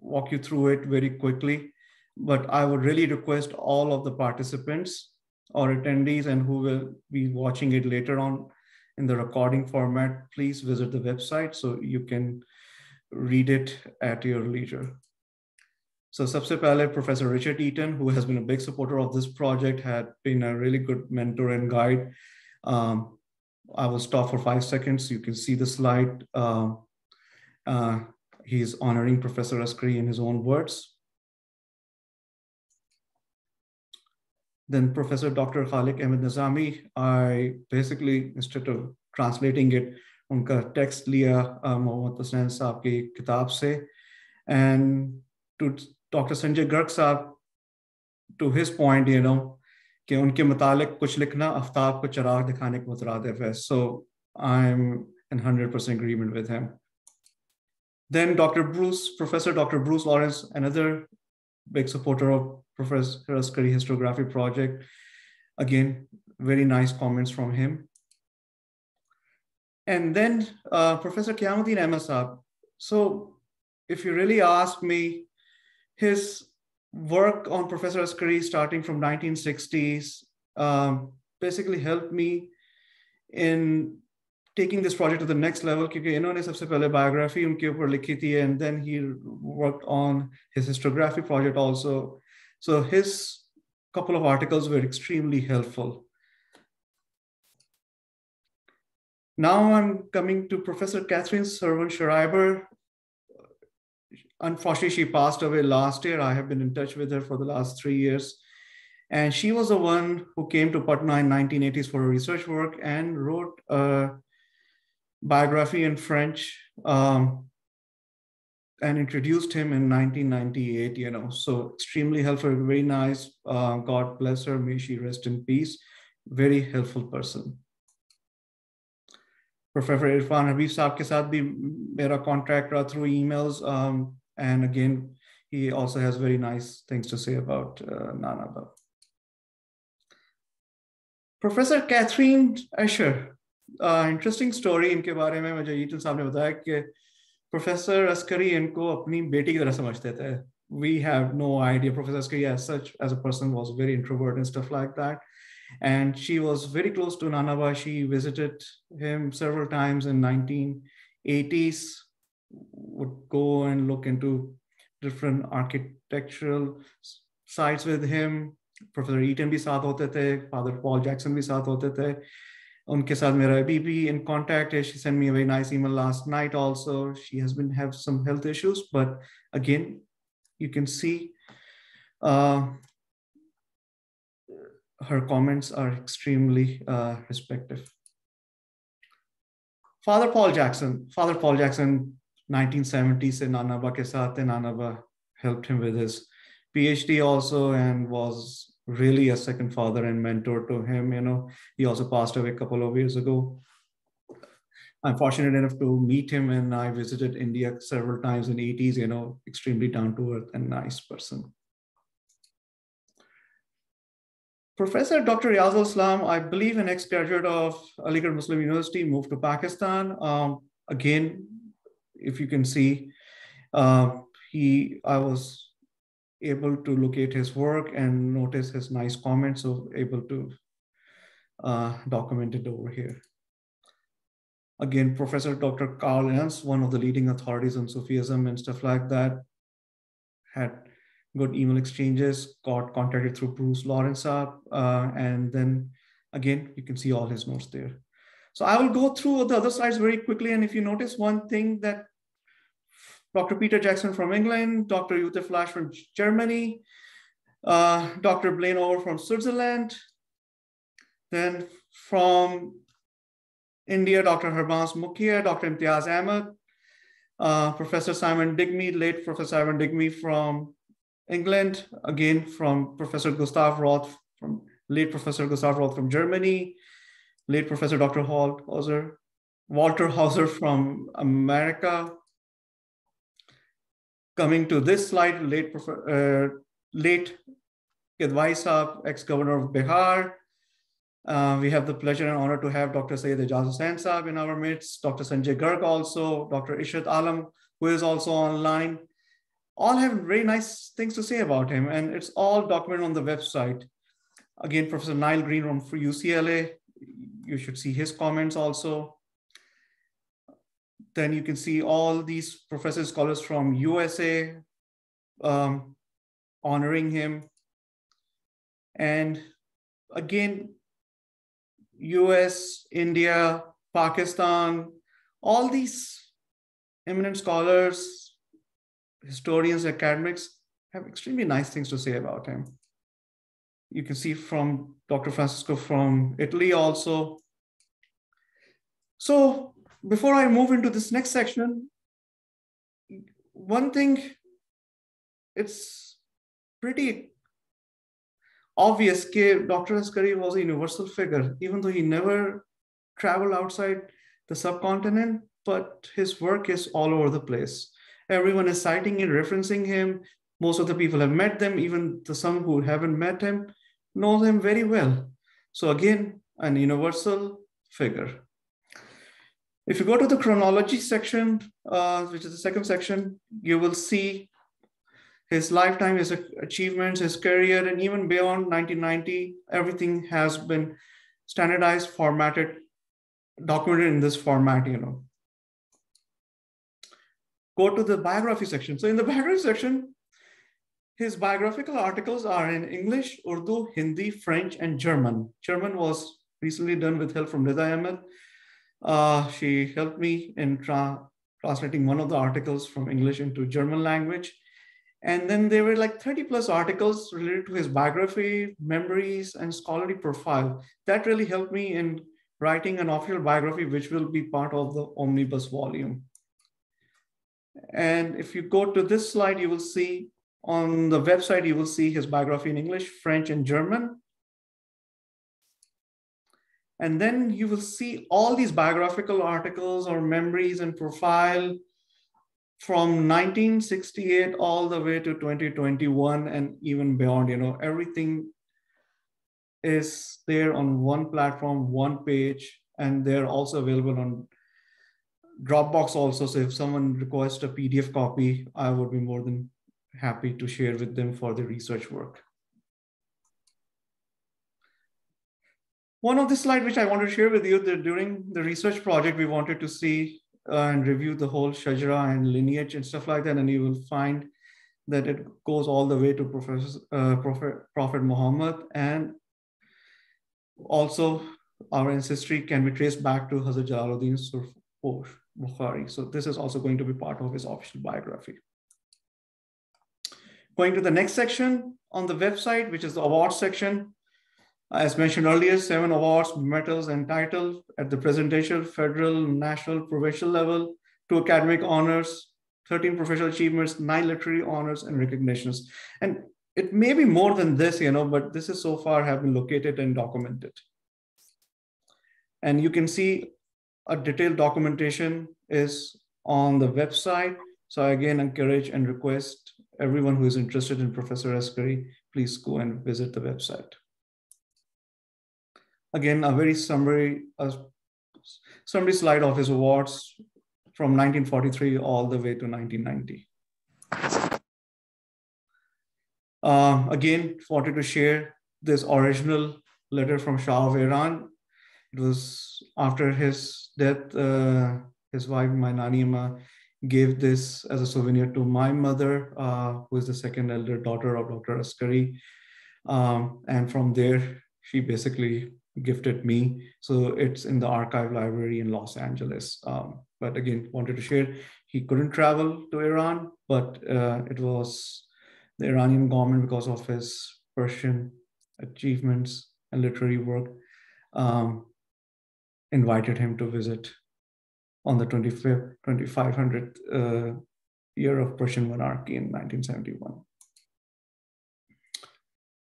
walk you through it very quickly. But I would really request all of the participants or attendees and who will be watching it later on in the recording format, please visit the website so you can read it at your leisure. So सबसे पहले Professor Richard Eaton, who has been a big supporter of this project, had been a really good mentor and guide. Um, I will stop for five seconds. You can see the slide. Uh, uh, he's honoring Professor Askari in his own words. Then Professor Dr. Khalik Ahmed Nazami, I basically, instead of translating it, उनका text लिया मोहम्मद हुसैन साहब की किताब से and to doctor Sanjay Garg sahab to his point you know कि उनके मुतालिक कुछ लिखना आफ्ताब को चराग दिखाने के मुतरदफ है so I am in 100% agreement with him. Then Dr. Bruce, Professor Dr. Bruce Lawrence, another big supporter of Professor Askari Historiography Project. Again, very nice comments from him. And then uh, Professor Kiamuddin Ahmad So if you really ask me, his work on Professor Askari starting from 1960s um, basically helped me in taking this project to the next level क्योंकि इन्होंने सबसे पहले biography उनके ऊपर लिखी थी and then he worked on his historiography project also so his couple of articles were extremely helpful. Now I'm coming to Professor Catherine Servan Schreiber. Unfortunately, she passed away last year. I have been in touch with her for the last three years. And she was the one who came to Patna in 1980s for her research work and wrote a biography in French um, and introduced him in 1998, you know, so extremely helpful, very nice. Uh, God bless her, may she rest in peace. Very helpful person. Professor Irfan Habib saab ke saath bhi mera contract raha through emails. Um, and again, he also has very nice things to say about uh, Nanaba. Professor Catherine Escher, interesting story इनके बारे में मुझे eaten साहब ने बताया कि professor Askari इनको अपनी बेटी की तरह समझते थे we have no idea professor Askari as such as a person was very introvert and stuff like that and she was very close to nanaba she visited him several times in 1980s would go and look into different architectural sites with him professor Eaton भी साथ होते थे father Paul Jackson भी साथ होते थे उनके साथ मेरा अभी भी इन कांटेक्ट है she send me a very nice email last night also she has been have some health issues but again you can see uh, her comments are extremely uh, respective. Father Paul Jackson, Father Paul Jackson, 1970 se Nanaba ke saath Nanaba helped him with his PhD also and was really a second father and mentor to him. You know, he also passed away a couple of years ago. I'm fortunate enough to meet him and I visited India several times in the 80s, you know, extremely down to earth and nice person. Professor Dr. Riaz Islam, I believe an ex-graduate of Aligarh Muslim University, moved to Pakistan. Um, again, if you can see, uh, he, I was able to locate his work and notice his nice comments, so able to uh, document it over here. Again, Professor Dr. Carl Ernst, one of the leading authorities on Sufism and stuff like that, had good email exchanges, got contacted through Bruce Lawrence up, uh, and then again, you can see all his notes there. So I will go through the other slides very quickly. And if you notice one thing that Dr. Peter Jackson from England, Dr. Jutta Flasch from Germany, uh, Dr. Blaine Over from Switzerland, then from India, Dr. Harbans Mukhia, Dr. Imtiaz Ahmed, uh, Professor Simon Digby, late Professor Simon Digby from England, again from Professor Gustav Roth, from late Professor Gustav Roth from Germany, late Professor Dr. Hall Hauser, Walter Hauser from America, coming to this slide, late, uh, late Kidwai Saab, ex-governor of Bihar. Uh, we have the pleasure and honor to have Dr. Syed Ijaz Hussain Saab in our midst, Dr. Sanjay Garg also, Dr. Ishrat Alam, who is also online. All have very nice things to say about him, and it's all documented on the website. Again, Professor Niall Green from UCLA, you should see his comments also then you can see all these professors, scholars from USA um, honoring him. And again, US, India, Pakistan, all these eminent scholars, historians, academics have extremely nice things to say about him. You can see from Dr. Francisco from Italy also. So before I move into this next section, one thing, it's pretty obvious that Dr. Askari was a universal figure, even though he never traveled outside the subcontinent, but his work is all over the place. Everyone is citing and referencing him. Most of the people have met them, even the some who haven't met him know him very well. So again, an universal figure. If you go to the chronology section, uh, which is the second section, you will see his lifetime, his achievements, his career, and even beyond 1990, everything has been standardized, formatted, documented in this format, you know. Go to the biography section. So in the biography section, his biographical articles are in English, Urdu, Hindi, French, and German. German was recently done with help from Rida Ahmed. Uh, she helped me in tra translating one of the articles from English into German language. And then there were like 30 plus articles related to his biography, memories, and scholarly profile. That really helped me in writing an official biography, which will be part of the omnibus volume. And if you go to this slide, you will see on the website, you will see his biography in English, French, and German. And then you will see all these biographical articles or memories and profile from 1968 all the way to 2021 and even beyond, you know, everything is there on one platform, one page, and they're also available on Dropbox also. So if someone requests a PDF copy, I would be more than happy to share with them for the research work. One of the slide which I want to share with you that during the research project, we wanted to see uh, and review the whole Shajara and lineage and stuff like that. And you will find that it goes all the way to Professor, uh, Prophet, Prophet Muhammad. And also our ancestry can be traced back to Hazrat Jalaluddin Surf Bukhari. So this is also going to be part of his official biography. Going to the next section on the website, which is the awards section. As mentioned earlier, seven awards, medals, and titles at the presidential, federal, national, provincial level, two academic honors, 13 professional achievements, nine literary honors and recognitions. And it may be more than this, you know, but this is so far have been located and documented. And you can see a detailed documentation is on the website. So I again encourage and request everyone who is interested in Professor Askari, please go and visit the website. Again, a very summary, a summary slide of his awards from 1943 all the way to 1990. Uh, again, wanted to share this original letter from Shah of Iran. It was after his death, uh, his wife, my Nanima, gave this as a souvenir to my mother, uh, who is the second elder daughter of Dr. Askari. Um, and from there, she basically gifted me. So it's in the archive library in Los Angeles. Um, but again, wanted to share, he couldn't travel to Iran, but uh, it was the Iranian government because of his Persian achievements and literary work um, invited him to visit on the 25th, 2500th uh, year of Persian monarchy in 1971.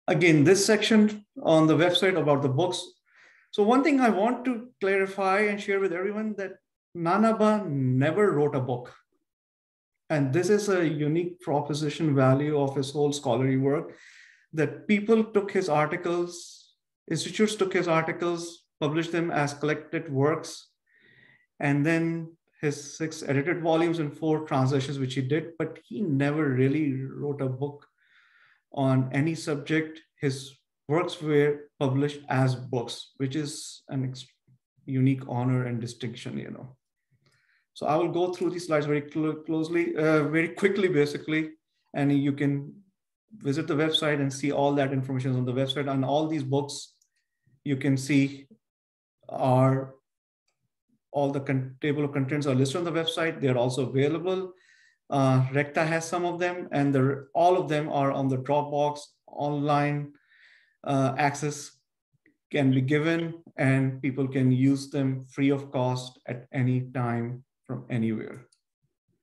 Again, this section on the website about the books. So one thing I want to clarify and share with everyone that Nanaba never wrote a book. And this is a unique proposition value of his whole scholarly work that people took his articles, institutes took his articles, published them as collected works, and then his six edited volumes and four translations, which he did, but he never really wrote a book on any subject. His works were published as books, which is an unique honor and distinction, you know. So I will go through these slides very cl closely, uh, very quickly, basically, and you can visit the website and see all that information on the website. And all these books you can see are all the table of contents are listed on the website. They're also available. Uh, Recta has some of them, and all of them are on the Dropbox online. Uh, access can be given, and people can use them free of cost at any time from anywhere.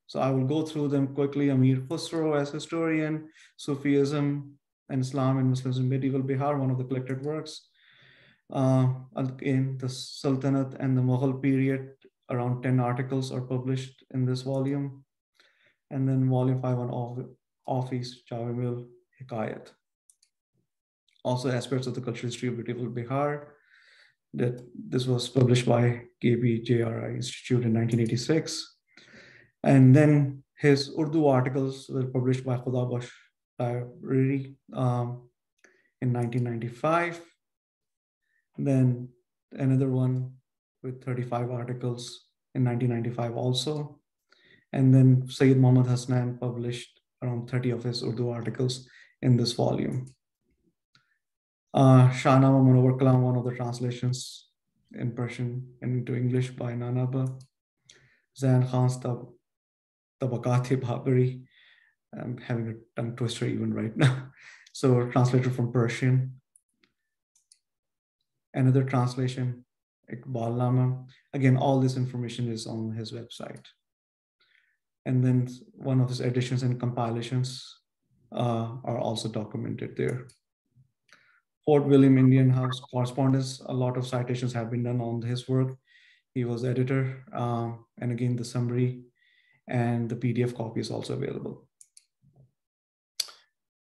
So I will go through them quickly. Amir Khusro as historian, Sufism and Islam and Muslims in medieval Bihar, one of the collected works. Uh, again, the Sultanate and the Mughal period, around 10 articles are published in this volume. And then volume five on Office, Jawamil Hikayat. Also aspects of the cultural history of medieval Bihar. That this was published by KBJRI Institute in 1986. And then his Urdu articles were published by Khudabakhsh Library um, in 1995 then another one with 35 articles in 1995 also. And then Sayyid Muhammad Hasnan published around 30 of his Urdu articles in this volume. Uh, Shahnama Munawar Kalam, one of the translations in Persian and into English by Nanaba. Zan Khan's Tab Tabakati Babari. I'm having a tongue twister even right now. So translated from Persian. Another translation, Iqbal Lama. Again, all this information is on his website. And then one of his editions and compilations uh, are also documented there. Fort William Indian House correspondence, a lot of citations have been done on his work. He was editor, um, and again, the summary and the PDF copy is also available.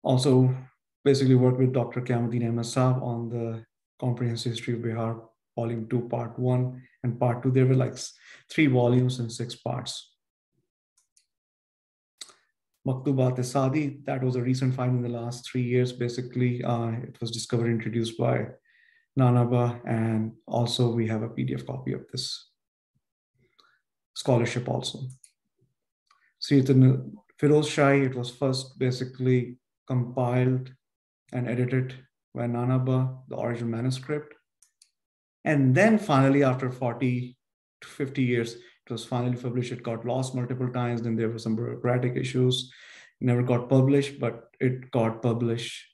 Also, basically worked with Dr. Kamuddin Saab on the Comprehensive History of Bihar, Volume 2, Part 1 and Part 2. There were like three volumes and six parts. Maktubat Sadi, that was a recent find in the last three years. Basically, uh, it was discovered introduced by Nanaba, and also we have a PDF copy of this scholarship also. Sritan Firoz Shai, it was first basically compiled and edited by Nanaba, the original manuscript. And then finally, after 40 to 50 years, it was finally published. It got lost multiple times. Then there were some bureaucratic issues. It never got published, but it got published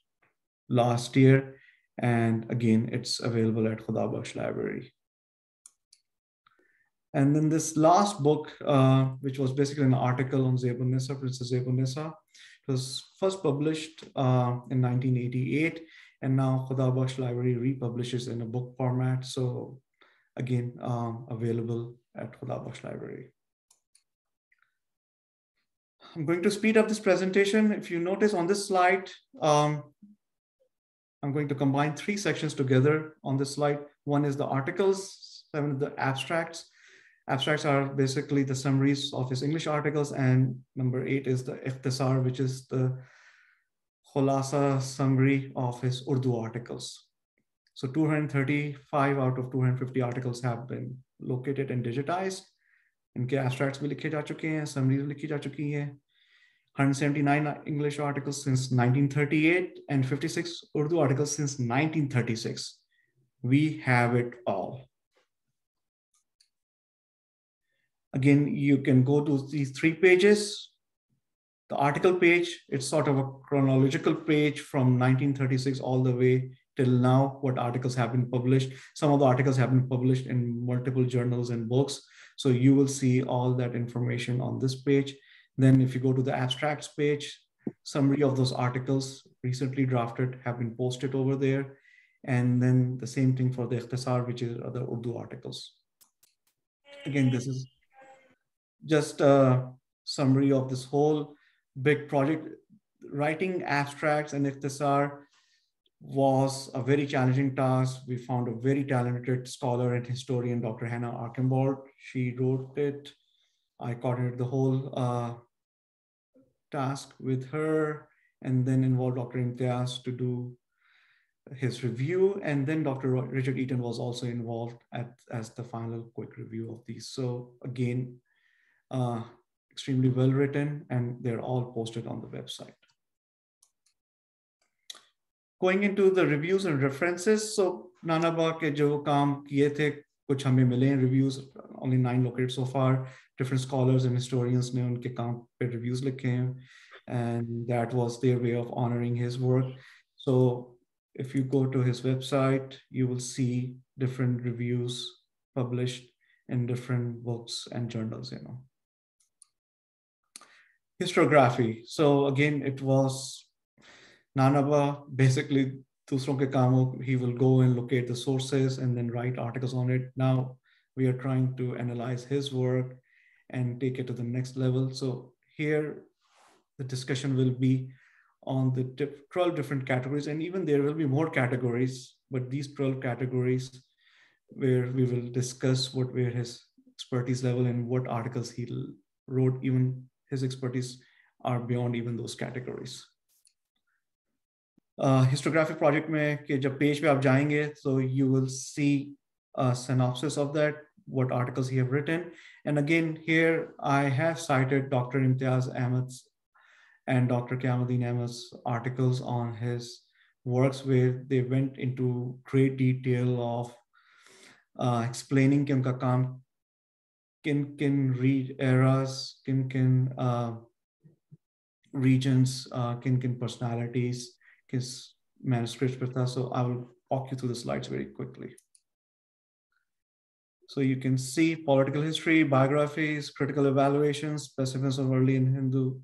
last year. And again, it's available at Khudabakhsh Library. And then this last book, uh, which was basically an article on Zebun Nisa, Princess Zebun Nisa, it was first published uh, in 1988, and now Khudabakhsh Library republishes in a book format. So again, um, available at Khudabakhsh Library. I'm going to speed up this presentation. If you notice on this slide, um, I'm going to combine three sections together on this slide. One is the articles, seven of the abstracts. Abstracts are basically the summaries of his English articles, and number eight is the ikhtisar, which is the khulasa summary of his Urdu articles. So 235 out of 250 articles have been located and digitized. इनके abstracts भी लिखे जा चुके हैं summaries भी लिखी जा चुकी हैं 179 English articles since 1938 and 56 Urdu articles since 1936. We have it all. Again, you can go to these three pages. The article page, it's sort of a chronological page from 1936 all the way till now, what articles have been published. Some of the articles have been published in multiple journals and books. So you will see all that information on this page. Then if you go to the abstracts page, summary of those articles recently drafted have been posted over there. And then the same thing for the ikhtisar, which is other Urdu articles. Again, this is just a summary of this whole big project. Writing abstracts and ikhtisar was a very challenging task. We found a very talented scholar and historian, Dr. Hannah Archambault. She wrote it. I coordinated the whole uh, task with her and then involved Dr. Imtiaz to do his review. And then Dr. Richard Eaton was also involved at, as the final quick review of these. So again, uh, extremely well written and they're all posted on the website going into the reviews and references. So nanaba ke jo kaam kiye the kuch hame mile hain reviews only 9 located so far. Different scholars and historians ne unke kaam pe reviews likhe hain and that was their way of honoring his work. So if you go to his website you will see different reviews published in different books and journals you know. Historiography so again it was Nanaba basically दूसरों के कामों he will go and locate the sources and then write articles on it. Now we are trying to analyze his work and take it to the next level. So here the discussion will be on the 12 different categories and even there will be more categories, but these 12 categories where we will discuss what were his expertise level and what articles he wrote, even his expertise are beyond even those categories. Historiography project में कि जब page पे आप जाएंगे so you will see a synopsis of that what articles he have written and again here I have cited Dr. Imtiaz Ahmed's and Dr. Kamuddin Ahmed's articles on his works where they went into great detail of uh, explaining कि उनका काम किन किन read eras किन किन uh, regions uh, किन किन personalities his manuscript. So I will walk you through the slides very quickly. So you can see political history, biographies, critical evaluations, specimens of early in Hindu,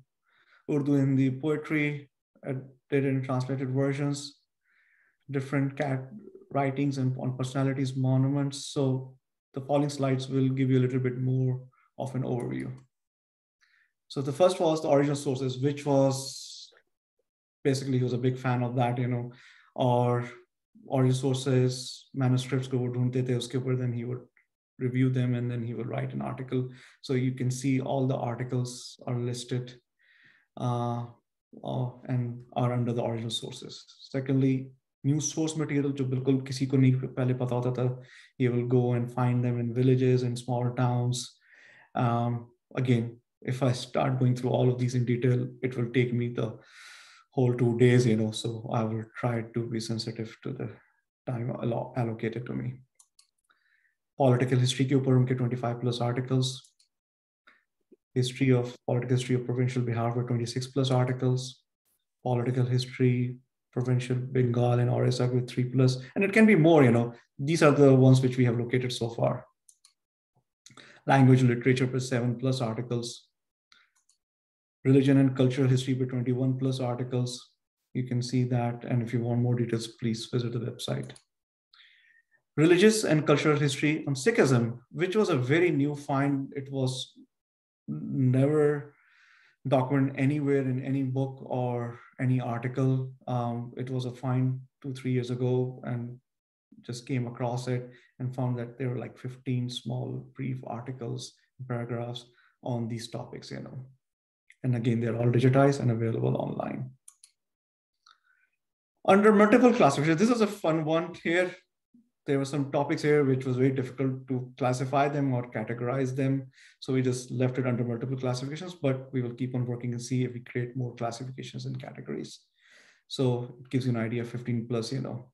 Urdu Hindi poetry, edited and translated versions, different writings and on personalities, monuments. So the following slides will give you a little bit more of an overview. So the first was the original sources, which was basically he was a big fan of that, you know, or original sources, manuscripts go ढूंढते थे उसके then he would review them, and then he will write an article. So you can see all the articles are listed uh, uh, and are under the original sources. Secondly, new source material जो बिल्कुल किसी को नहीं पहले पता होता था he will go and find them in villages and small towns um, again if I start going through all of these in detail it will take me the whole two days, you know, so I will try to be sensitive to the time allo- allocated to me. Political history, Kupuram ke 25 plus articles. History of political history of provincial Bihar were 26 plus articles. Political history, provincial Bengal and Orissa with three plus, and it can be more, you know. These are the ones which we have located so far. Language and literature plus seven plus articles religion and cultural history for 21 plus articles you can see that and if you want more details please visit the website religious and cultural history on Sikhism, which was a very new find. It was never documented anywhere in any book or any article. Um, it was a find two, three years ago and just came across it and found that there were like 15 small brief articles, paragraphs on these topics, you know. And again, they're all digitized and available online. Under multiple classifications, this is a fun one here there were some topics here which was very difficult to classify them or categorize them. So we just left it under multiple classifications, but we will keep on working and see if we create more classifications and categories. So it gives you an idea of 15 plus, you know.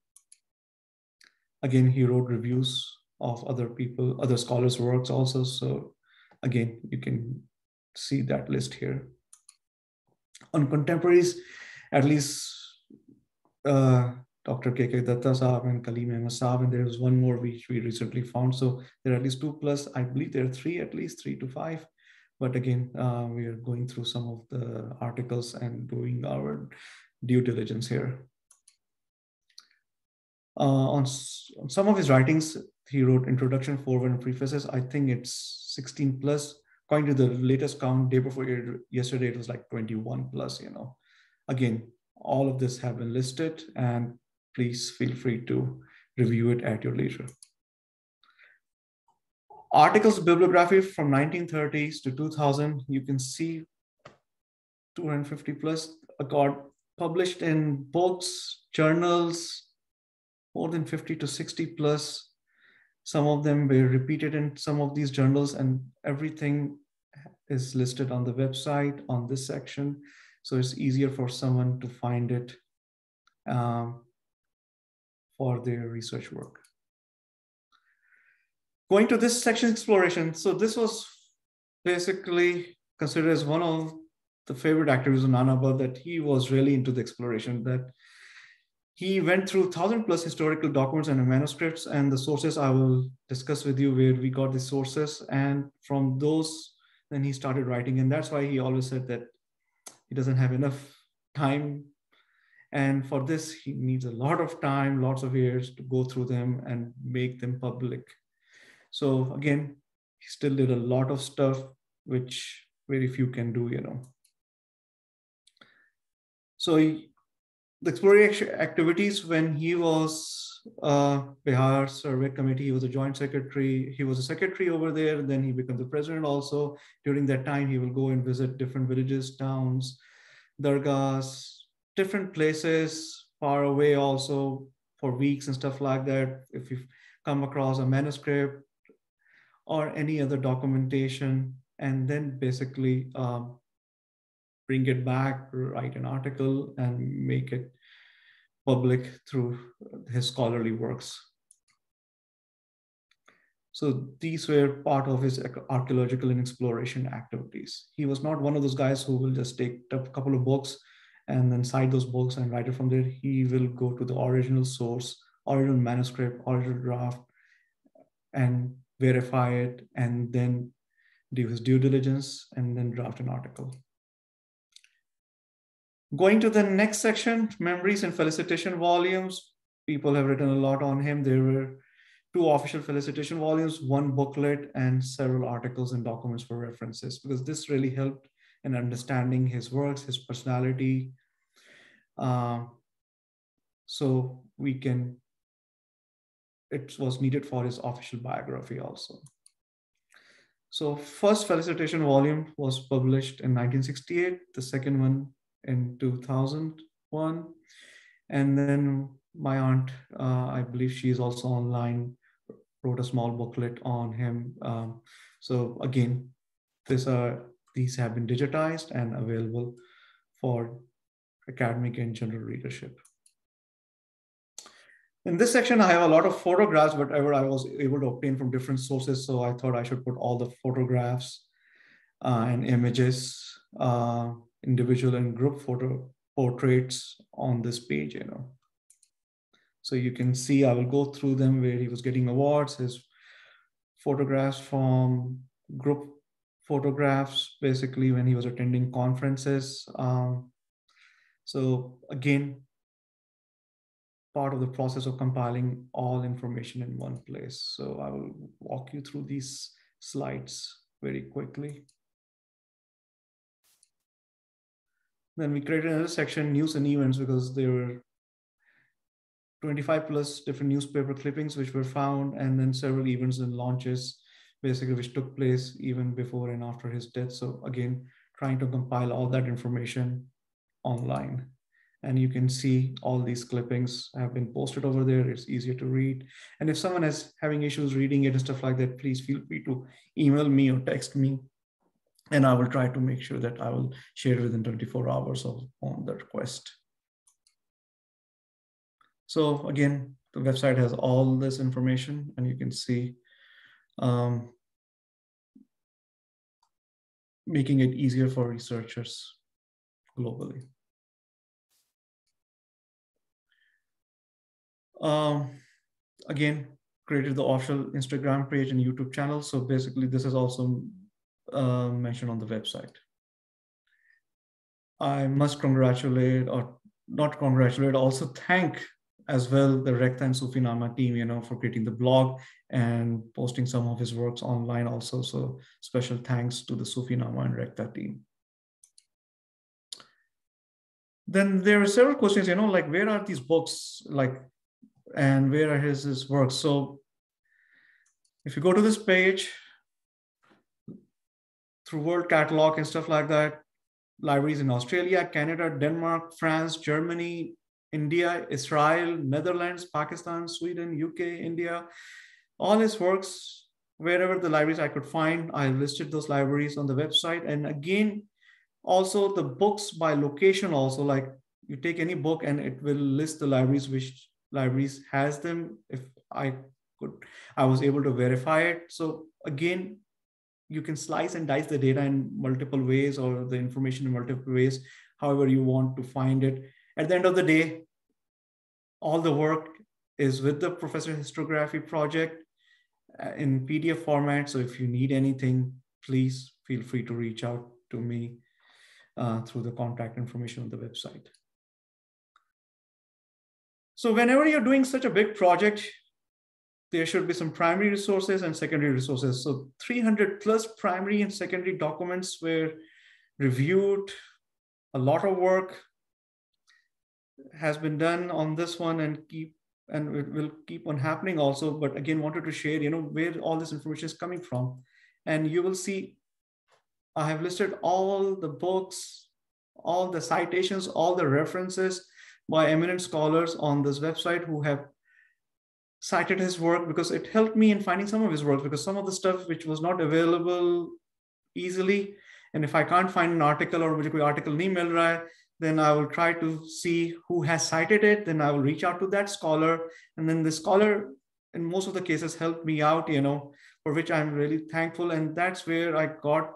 Again, he wrote reviews of other people, other scholars' works also. So again, you can see that list here. On contemporaries, at least uh, Dr. K.K. Datta Saab and Kaleem Ahmad Saab, and there is one more which we recently found. So there are at least two plus, I believe there are three at least, three to five. But again, uh, we are going through some of the articles and doing our due diligence here. Uh, on, on, some of his writings, he wrote introduction, foreword, and prefaces. I think it's 16 plus. According to the latest count, day before yesterday, it was like 21 plus. You know, again, all of this have been listed, and please feel free to review it at your leisure. Articles bibliography from 1930s to 2000, you can see 250 plus got published in books, journals, more than 50 to 60 plus. Some of them were repeated in some of these journals and everything is listed on the website on this section. So it's easier for someone to find it um, for their research work. Going to this section exploration. So this was basically considered as one of the favorite activities of Nanaba that he was really into the exploration that he went through thousand plus historical documents and manuscripts and the sources I will discuss with you where we got the sources. And from those, then he started writing. And that's why he always said that he doesn't have enough time and for this, he needs a lot of time, lots of years to go through them and make them public. So again, he still did a lot of stuff, which very few can do, you know. So he, the exploration activities when he was uh, Bihar Survey Committee, he was a joint secretary. He was a secretary over there. Then he became the president also. During that time, he will go and visit different villages, towns, dargahs, different places far away also for weeks and stuff like that. If you come across a manuscript or any other documentation, and then basically um, bring it back, write an article, and make it public through his scholarly works. So these were part of his archaeological and exploration activities. He was not one of those guys who will just take a couple of books and then cite those books and write it from there. He will go to the original source, original manuscript, original draft, and verify it, and then do his due diligence, and then draft an article. Going to the next section, memories and felicitation volumes. People have written a lot on him. There were two official felicitation volumes, one booklet, and several articles and documents for references, because this really helped in understanding his works, his personality. Uh, so we can, it was needed for his official biography also. So first felicitation volume was published in 1968, the second one in 2001. And then my aunt, uh, I believe she is also online, wrote a small booklet on him. Um, so again, this, are these have been digitized and available for academic and general readership. In this section, I have a lot of photographs, whatever I was able to obtain from different sources. So I thought I should put all the photographs uh, and images, uh, individual and group photo portraits on this page, you know. So you can see, I will go through them where he was getting awards, his photographs from group photographs, basically when he was attending conferences. Um, so again, part of the process of compiling all information in one place. So I will walk you through these slides very quickly. Then we created another section, news and events, because there were 25 plus different newspaper clippings which were found, and then several events and launches, basically, which took place even before and after his death. So again, trying to compile all that information online. And you can see all these clippings have been posted over there. It's easier to read. And if someone is having issues reading it and stuff like that, please feel free to email me or text me. And I will try to make sure that I will share within 24 hours of on the request. So again, the website has all this information and you can see um, making it easier for researchers globally. Um, again, created the official Instagram page and YouTube channel. So basically this is also uh, mentioned on the website. I must congratulate or not congratulate, also thank as well the Rekhta and Sufinama team, you know, for creating the blog and posting some of his works online also. So special thanks to the Sufinama and Rekhta team. Then there are several questions, you know, like where are these books, like, and where are his, his works? So if you go to this page, through World Catalog and stuff like that, libraries in Australia, Canada, Denmark, France, Germany, India, Israel, Netherlands, Pakistan, Sweden, UK, India, all his works, wherever the libraries I could find, I listed those libraries on the website. And again, also the books by location also, like you take any book and it will list the libraries, which libraries has them. If I could, I was able to verify it. So again, you can slice and dice the data in multiple ways or the information in multiple ways, however you want to find it at the end of the day, all the work is with the Professor Historiography project uh, in PDF format. So if you need anything, please feel free to reach out to me uh, through the contact information on the website. So whenever you're doing such a big project, there should be some primary resources and secondary resources. So 300 plus primary and secondary documents were reviewed, a lot of work has been done on this one and keep and it will keep on happening also. But again wanted to share you know where all this information is coming from. And you will see i have listed all the books all the citations all the references by eminent scholars on this website who have cited his work because it helped me in finding some of his works because some of the stuff which was not available easily and if i can't find an article or which article nahi mil raha then i will try to see who has cited it then i will reach out to that scholar and then the scholar in most of the cases helped me out you know for which i'm really thankful and that's where i got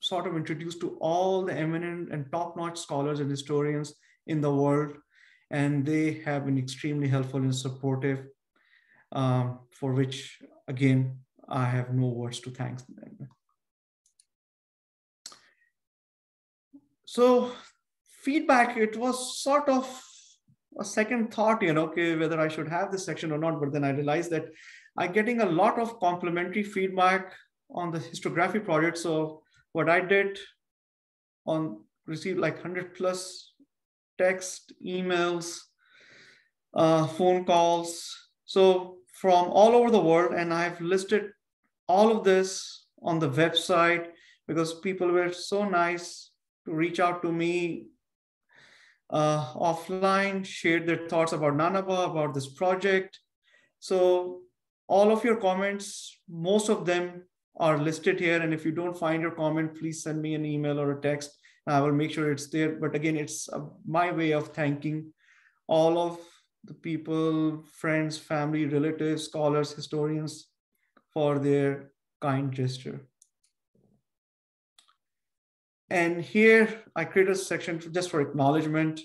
sort of introduced to all the eminent and top-notch scholars and historians in the world and they have been extremely helpful and supportive, um, for which, again, I have no words to thank them. So feedback, it was sort of a second thought, you know, okay, whether I should have this section or not. But then I realized that I'm getting a lot of complimentary feedback on the histography project. So what I did on received like 100 plus text, emails, uh, phone calls. So from all over the world, and I've listed all of this on the website because people were so nice to reach out to me uh, offline, shared their thoughts about Nanaba, about this project. So all of your comments, most of them are listed here. And if you don't find your comment, please send me an email or a text. I will make sure it's there. But again, it's uh, my way of thanking all of the people, friends, family, relatives, scholars, historians for their kind gesture. And here I create a section just for acknowledgement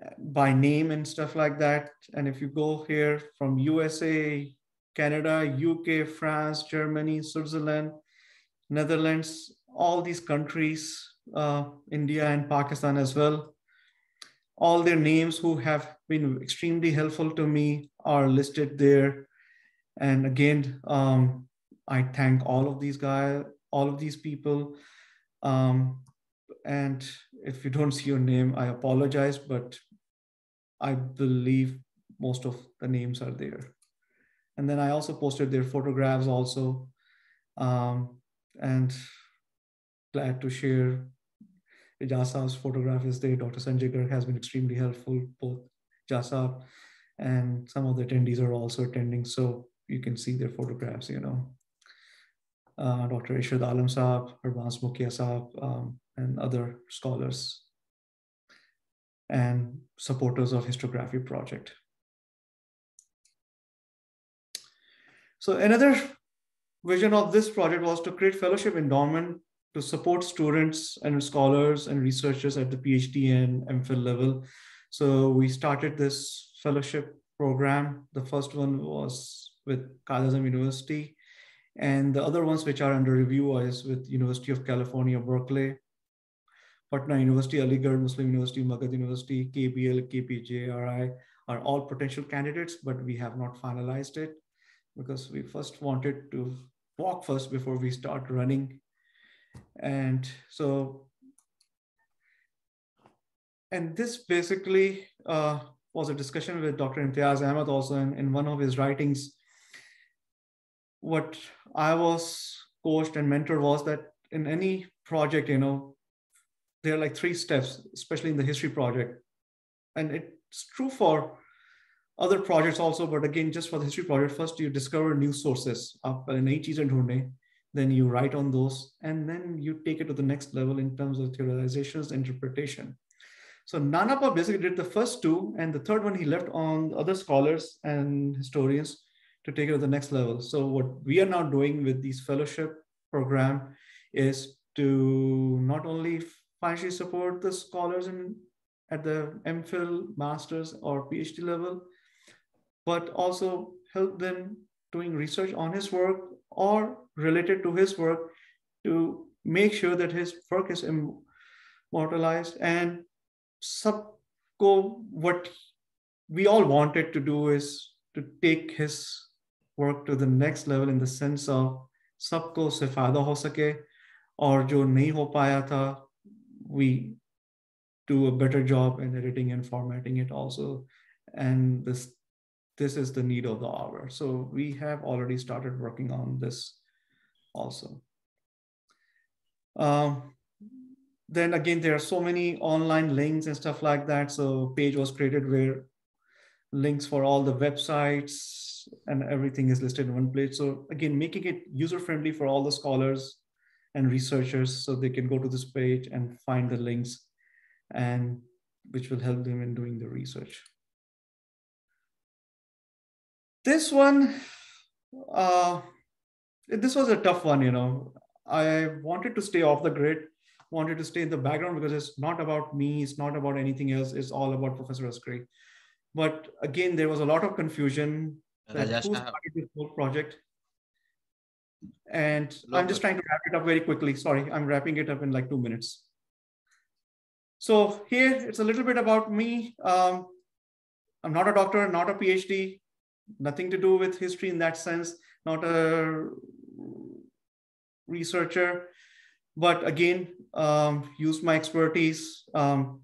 uh, by name and stuff like that. And if you go here from USA, Canada, UK, France, Germany, Switzerland, Netherlands, all these countries, uh, India and Pakistan as well. All their names who have been extremely helpful to me are listed there. And again, um, I thank all of these guys, all of these people. Um, and if you don't see your name, I apologize, but I believe most of the names are there. And then I also posted their photographs also. Um, and glad to share Jasab's photograph is there. Dr. Sanjay Garg has been extremely helpful, both Jasab and some of the attendees are also attending. So you can see their photographs, you know uh, Dr. Ishad Alam Saab, Harbans Mukhia Saab, um, and other scholars and supporters of histography project. So another vision of this project was to create fellowship endowment to support students and scholars and researchers at the PhD and MPhil level. So we started this fellowship program. The first one was with Quaid University and the other ones which are under review is with University of California, Berkeley, Patna University, Aligarh Muslim University, Magad University, KBL, KPJRI are all potential candidates, but we have not finalized it because we first wanted to walk first before we start running. And so, and this basically uh, was a discussion with Dr. Imtiaz Ahmed also in, in one of his writings what I was coached and mentored was that in any project, you know, there are like three steps, especially in the history project. And it's true for other projects also, but again, just for the history project, first you discover new sources, then you write on those, and then you take it to the next level in terms of theorizations, interpretation. So Nanapa basically did the first two, and the third one he left on other scholars and historians to take it to the next level. So what we are now doing with these fellowship program is to not only financially support the scholars in at the MPhil, master's, or PhD level, but also help them doing research on his work or related to his work to make sure that his work is immortalized and subco what we all wanted to do is to take his work to the next level in the sense of सबको से फायदा हो सके और जो नहीं हो पाया था we do a better job in editing and formatting it also and this this is the need of the hour so we have already started working on this also um, then again there are so many online links and stuff like that so page was created where links for all the websites and everything is listed in one place. So again, making it user friendly for all the scholars and researchers so they can go to this page and find the links and which will help them in doing the research. This one, uh, this was a tough one, you know. I wanted to stay off the grid, wanted to stay in the background because it's not about me, it's not about anything else, it's all about Professor Askari. But again, there was a lot of confusion. That who started this whole project? And I'm just trying to wrap it up very quickly. Sorry, I'm wrapping it up in like two minutes. So here, it's a little bit about me. Um, I'm not a doctor, not a PhD, nothing to do with history in that sense, not a researcher, but again, um, use my expertise. Um,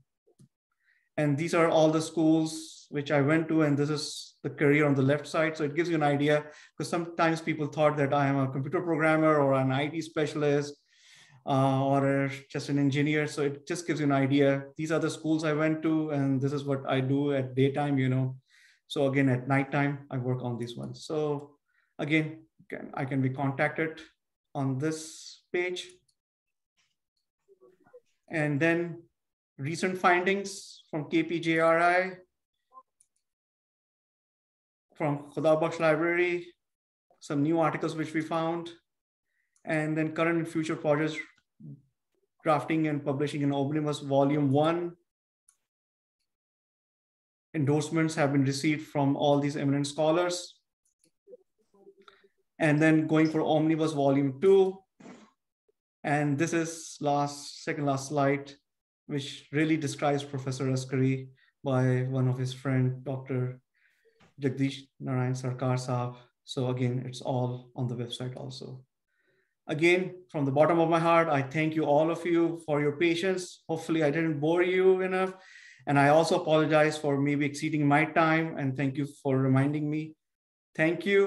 and these are all the schools which I went to, and this is the career on the left side. So it gives you an idea, because sometimes people thought that I am a computer programmer or an IT specialist uh, or just an engineer. So it just gives you an idea. These are the schools I went to, and this is what I do at daytime, you know. So again, at nighttime, I work on these ones. So again, can, I can be contacted on this page. And then recent findings from KPJRI, from Khudabakhsh Library, some new articles which we found, and then current and future projects drafting and publishing in Omnibus Volume 1. Endorsements have been received from all these eminent scholars. And then going for Omnibus Volume 2. And this is last, second last slide, which really describes Professor Askari by one of his friend, Dr. Jagdish Narayan Sarkar Saab. So again, it's all on the website also. Again, from the bottom of my heart, I thank you all of you for your patience. Hopefully I didn't bore you enough. And I also apologize for maybe exceeding my time, and thank you for reminding me. Thank you,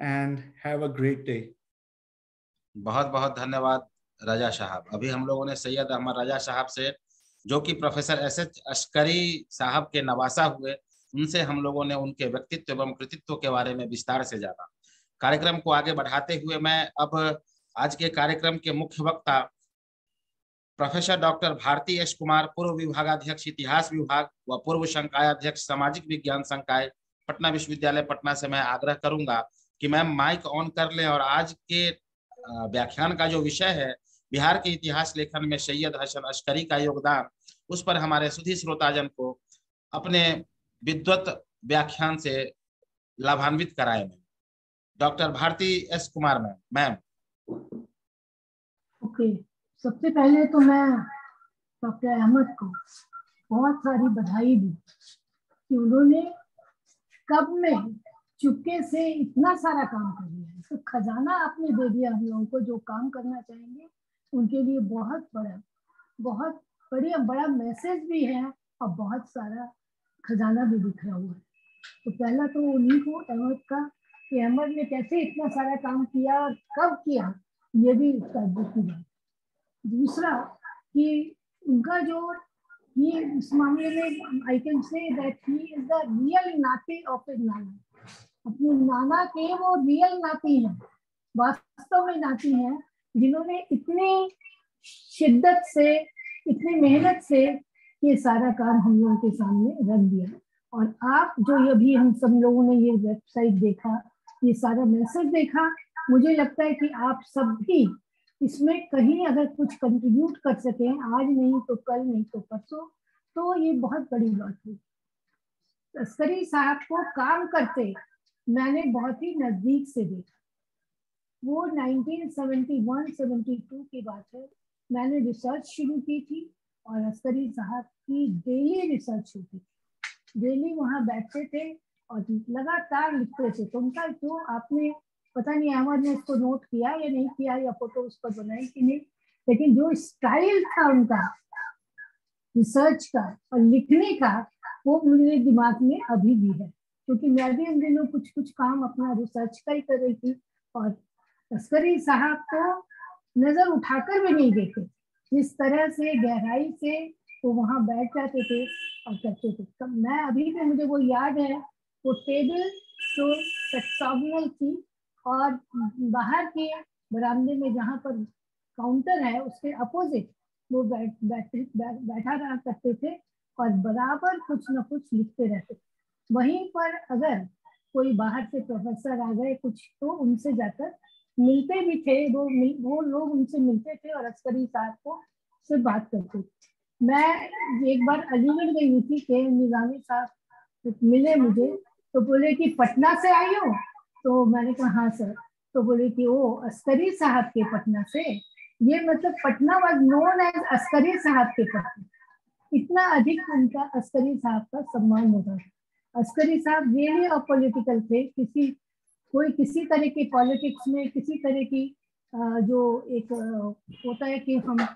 and have a great day. बहुत बहुत धन्यवाद राजा साहब अभी हम लोगों ने सैयद अहमद राजा साहब से, जो कि प्रोफेसर एस एच अश्करी साहब के नवासा हुए, उनसे हम लोगों ने उनके व्यक्तित्व एवं कृतित्व के बारे में विस्तार से जाना कार्यक्रम को आगे बढ़ाते हुए मैं अब आज के कार्यक्रम के मुख्य वक्ता professor doctor Bharti S Kumar, पूर्व विभागाध्यक्ष इतिहास विभाग व पूर्व संकाय अध्यक्ष सामाजिक विज्ञान संकाय, पटना विश्वविद्यालय, पटना से मैं आग्रह करूँगा कि मैम माइक ऑन कर लें और आज के व्याख्यान का जो विषय है, बिहार के इतिहास लेखन में सैयद हसन अश्करी का योगदान, उस पर हमारे सुधी श्रोताजन को अपने विद्वत व्याख्यान से लाभान्वित कराए ma'am. Doctor Bharti S Kumar ma'am ma'am. Okay. सबसे पहले तो मैं डॉक्टर अहमद को बहुत सारी बधाई दी कि उन्होंने कब में चुपके से इतना सारा काम कर लिया है। तो खजाना आपने दे दिया हम लोगों को, जो काम करना चाहेंगे, उनके लिए बहुत बड़ा, बहुत बढ़िया, बड़ा मैसेज भी है और बहुत सारा खजाना भी दिख रहा हुआ है। तो पहला तो उन्हीं को, अहमद का, कि अहमद ने कैसे इतना सारा काम किया और कब किया, ये भी उसका की बात दूसरा, कि उनका जो ये इस मामले में I can say that he is the real नाती ऑफ़ इज़ नाना। अपने नाना के वो रियल नाती हैं, वास्तव में नाती हैं, जिन्होंने इतनी शिद्दत से, इतनी मेहनत से ये सारा काम हम लोगों के सामने रख दिया। और आप जो ये भी हम सब लोगों ने ये वेबसाइट देखा, ये सारा मैसेज देखा, मुझे लगता है कि आप सब भी इसमें कहीं अगर कुछ कंट्रीब्यूट कर सके, आज नहीं तो कल नहीं तो परसों तो ये बहुत बड़ी बात हुई तस्करी साहब को काम करते मैंने बहुत ही नज़दीक से देखा। वो 1971-72 की बात है। मैंने रिसर्च शुरू की थी और अस्करी साहब की डेली रिसर्च होती थी। डेली वहाँ बैठते थे और लगातार लिखते थे। तो उनका जो आपने पता नहीं अहमद ने इसको नोट किया या नहीं किया, या फ़ोटो उस पर बनाई कि नहीं, लेकिन जो स्टाइल था उनका रिसर्च का और लिखने का, वो मेरे दिमाग में अभी भी है। क्योंकि मैं भी उन दिनों कुछ कुछ काम अपना रिसर्च का ही कर रही थी और तस्करी साहब को नज़र उठाकर भी नहीं देखे। जिस तरह से, गहराई से वो वहाँ बैठ जाते थे और करते थे। तो मैं अभी भी, मुझे वो याद है, वो टेबल तो सेक्सोगनल थी और बाहर के बरामदे में जहाँ पर काउंटर है उसके अपोजिट वो बैठ बैठे बैठा रहा करते थे और बराबर कुछ न कुछ लिखते रहते वहीं पर अगर कोई बाहर से प्रोफेसर आ गए कुछ तो उनसे जाकर मिलते भी थे वो मिल, वो लोग उनसे मिलते थे और अस्करी साहब को से बात करते मैं एक बार अलीगढ़ गई हुई थी के निजामी साहब मिले मुझे तो बोले कि पटना से आई हो? तो मैंने कहा हाँ सर। तो बोले कि, ओ, अस्करी साहब के पटना से? ये मतलब Patna was known as Askari Sahab के पटना। इतना अधिक उनका अस्करी साहब का सम्मान होता था अस्करी साहब रियली अपोलिटिकल थे। किसी, कोई किसी तरह की पॉलिटिक्स में, किसी तरह की जो एक होता है कि हम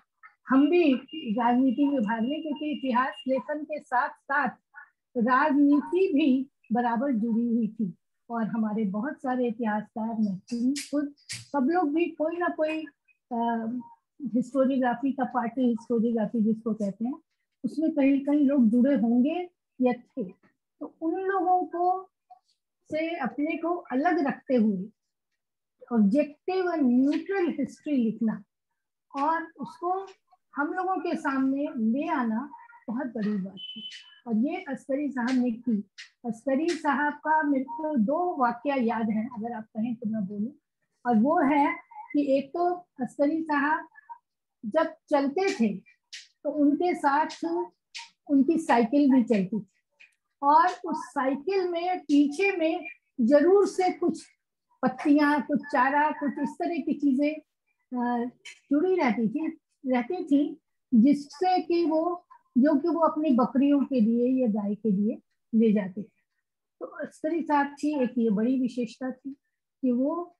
हम भी राजनीति में भाग लें, क्योंकि इतिहास लेखन के साथ साथ राजनीति भी बराबर जुड़ी हुई थी। और हमारे बहुत सारे इतिहासकार मैं खुद सब लोग भी कोई ना कोई हिस्टोरियोग्राफी का पार्ट हिस्टोरियोग्राफी जिसको कहते हैं, उसमें कहीं कहीं लोग जुड़े होंगे या थे। तो उन लोगों को से अपने को अलग रखते हुए ऑब्जेक्टिव और न्यूट्रल हिस्ट्री लिखना और उसको हम लोगों के सामने ले आना बहुत बड़ी बात थी और ये अस्करी साहब ने की। अस्करी साहब का मेरे को दो वाक्य याद है, अगर आप कहें तो मैं बोलूँ। और वो है कि एक तो अस्करी साहब जब चलते थे तो उनके साथ उनकी साइकिल भी चलती थी। और उस साइकिल में, पीछे में ज़रूर से कुछ पत्तियाँ, कुछ चारा, कुछ इस तरह की चीज़ें जुड़ी रहती थी रहती थी, जिससे कि वो जो कि वो अपनी बकरियों के लिए या गाय के लिए ले जाते थे। तो अस्करी साक्षी एक ये बड़ी विशेषता थी कि वो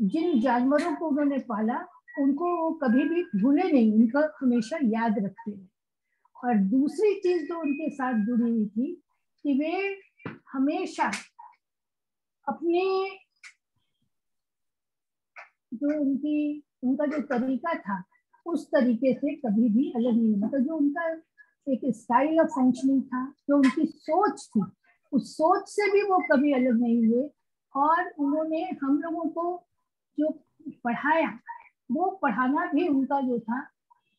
जिन जानवरों को उन्होंने पाला, उनको वो कभी भी भूले नहीं, उनका हमेशा याद रखते हैं और दूसरी चीज़ जो उनके साथ जुड़ी हुई थी कि वे हमेशा अपने जो उनकी, उनका जो तरीका था उस तरीके से कभी भी अलग नहीं मतलब जो उनका एक स्टाइल ऑफ़ फंक्शनिंग था, जो उनकी सोच थी, उस सोच से भी वो कभी अलग नहीं हुए और उन्होंने हम लोगों को जो पढ़ाया, वो पढ़ाना भी उनका जो था,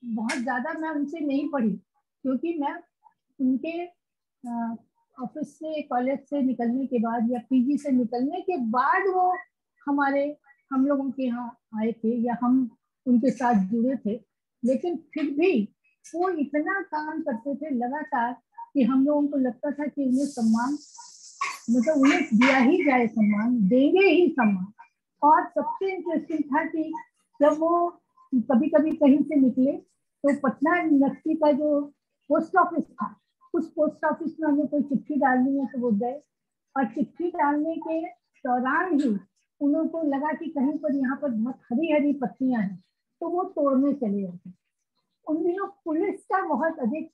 बहुत ज़्यादा मैं उनसे नहीं पढ़ी, क्योंकि मैं उनके ऑफ़िस से कॉलेज से निकलने के बाद या पीजी से निकलने के बाद वो हमारे, हम लोगों के यहाँ आए थे या हम उनके साथ जुड़े थे, लेकिन फिर भी वो इतना काम करते थे लगातार कि हम लोगों को लगता था कि उन्हें सम्मान मतलब उन्हें दिया ही जाए सम्मान, देंगे ही सम्मान। और सबसे इंटरेस्टिंग था कि जब वो कभी कभी कहीं से निकले तो पटना यूनिवर्सिटी का जो पोस्ट ऑफ़िस था, उस पोस्ट ऑफ़िस में हमें कोई चिट्ठी डालनी है तो वो गए। और चिट्ठी डालने के दौरान ही उन को लगा कि कहीं पर यहाँ पर बहुत हरी हरी पत्तियाँ हैं। तो वो तोड़ने चले जाते उन दिनों पुलिस का बहुत अधिक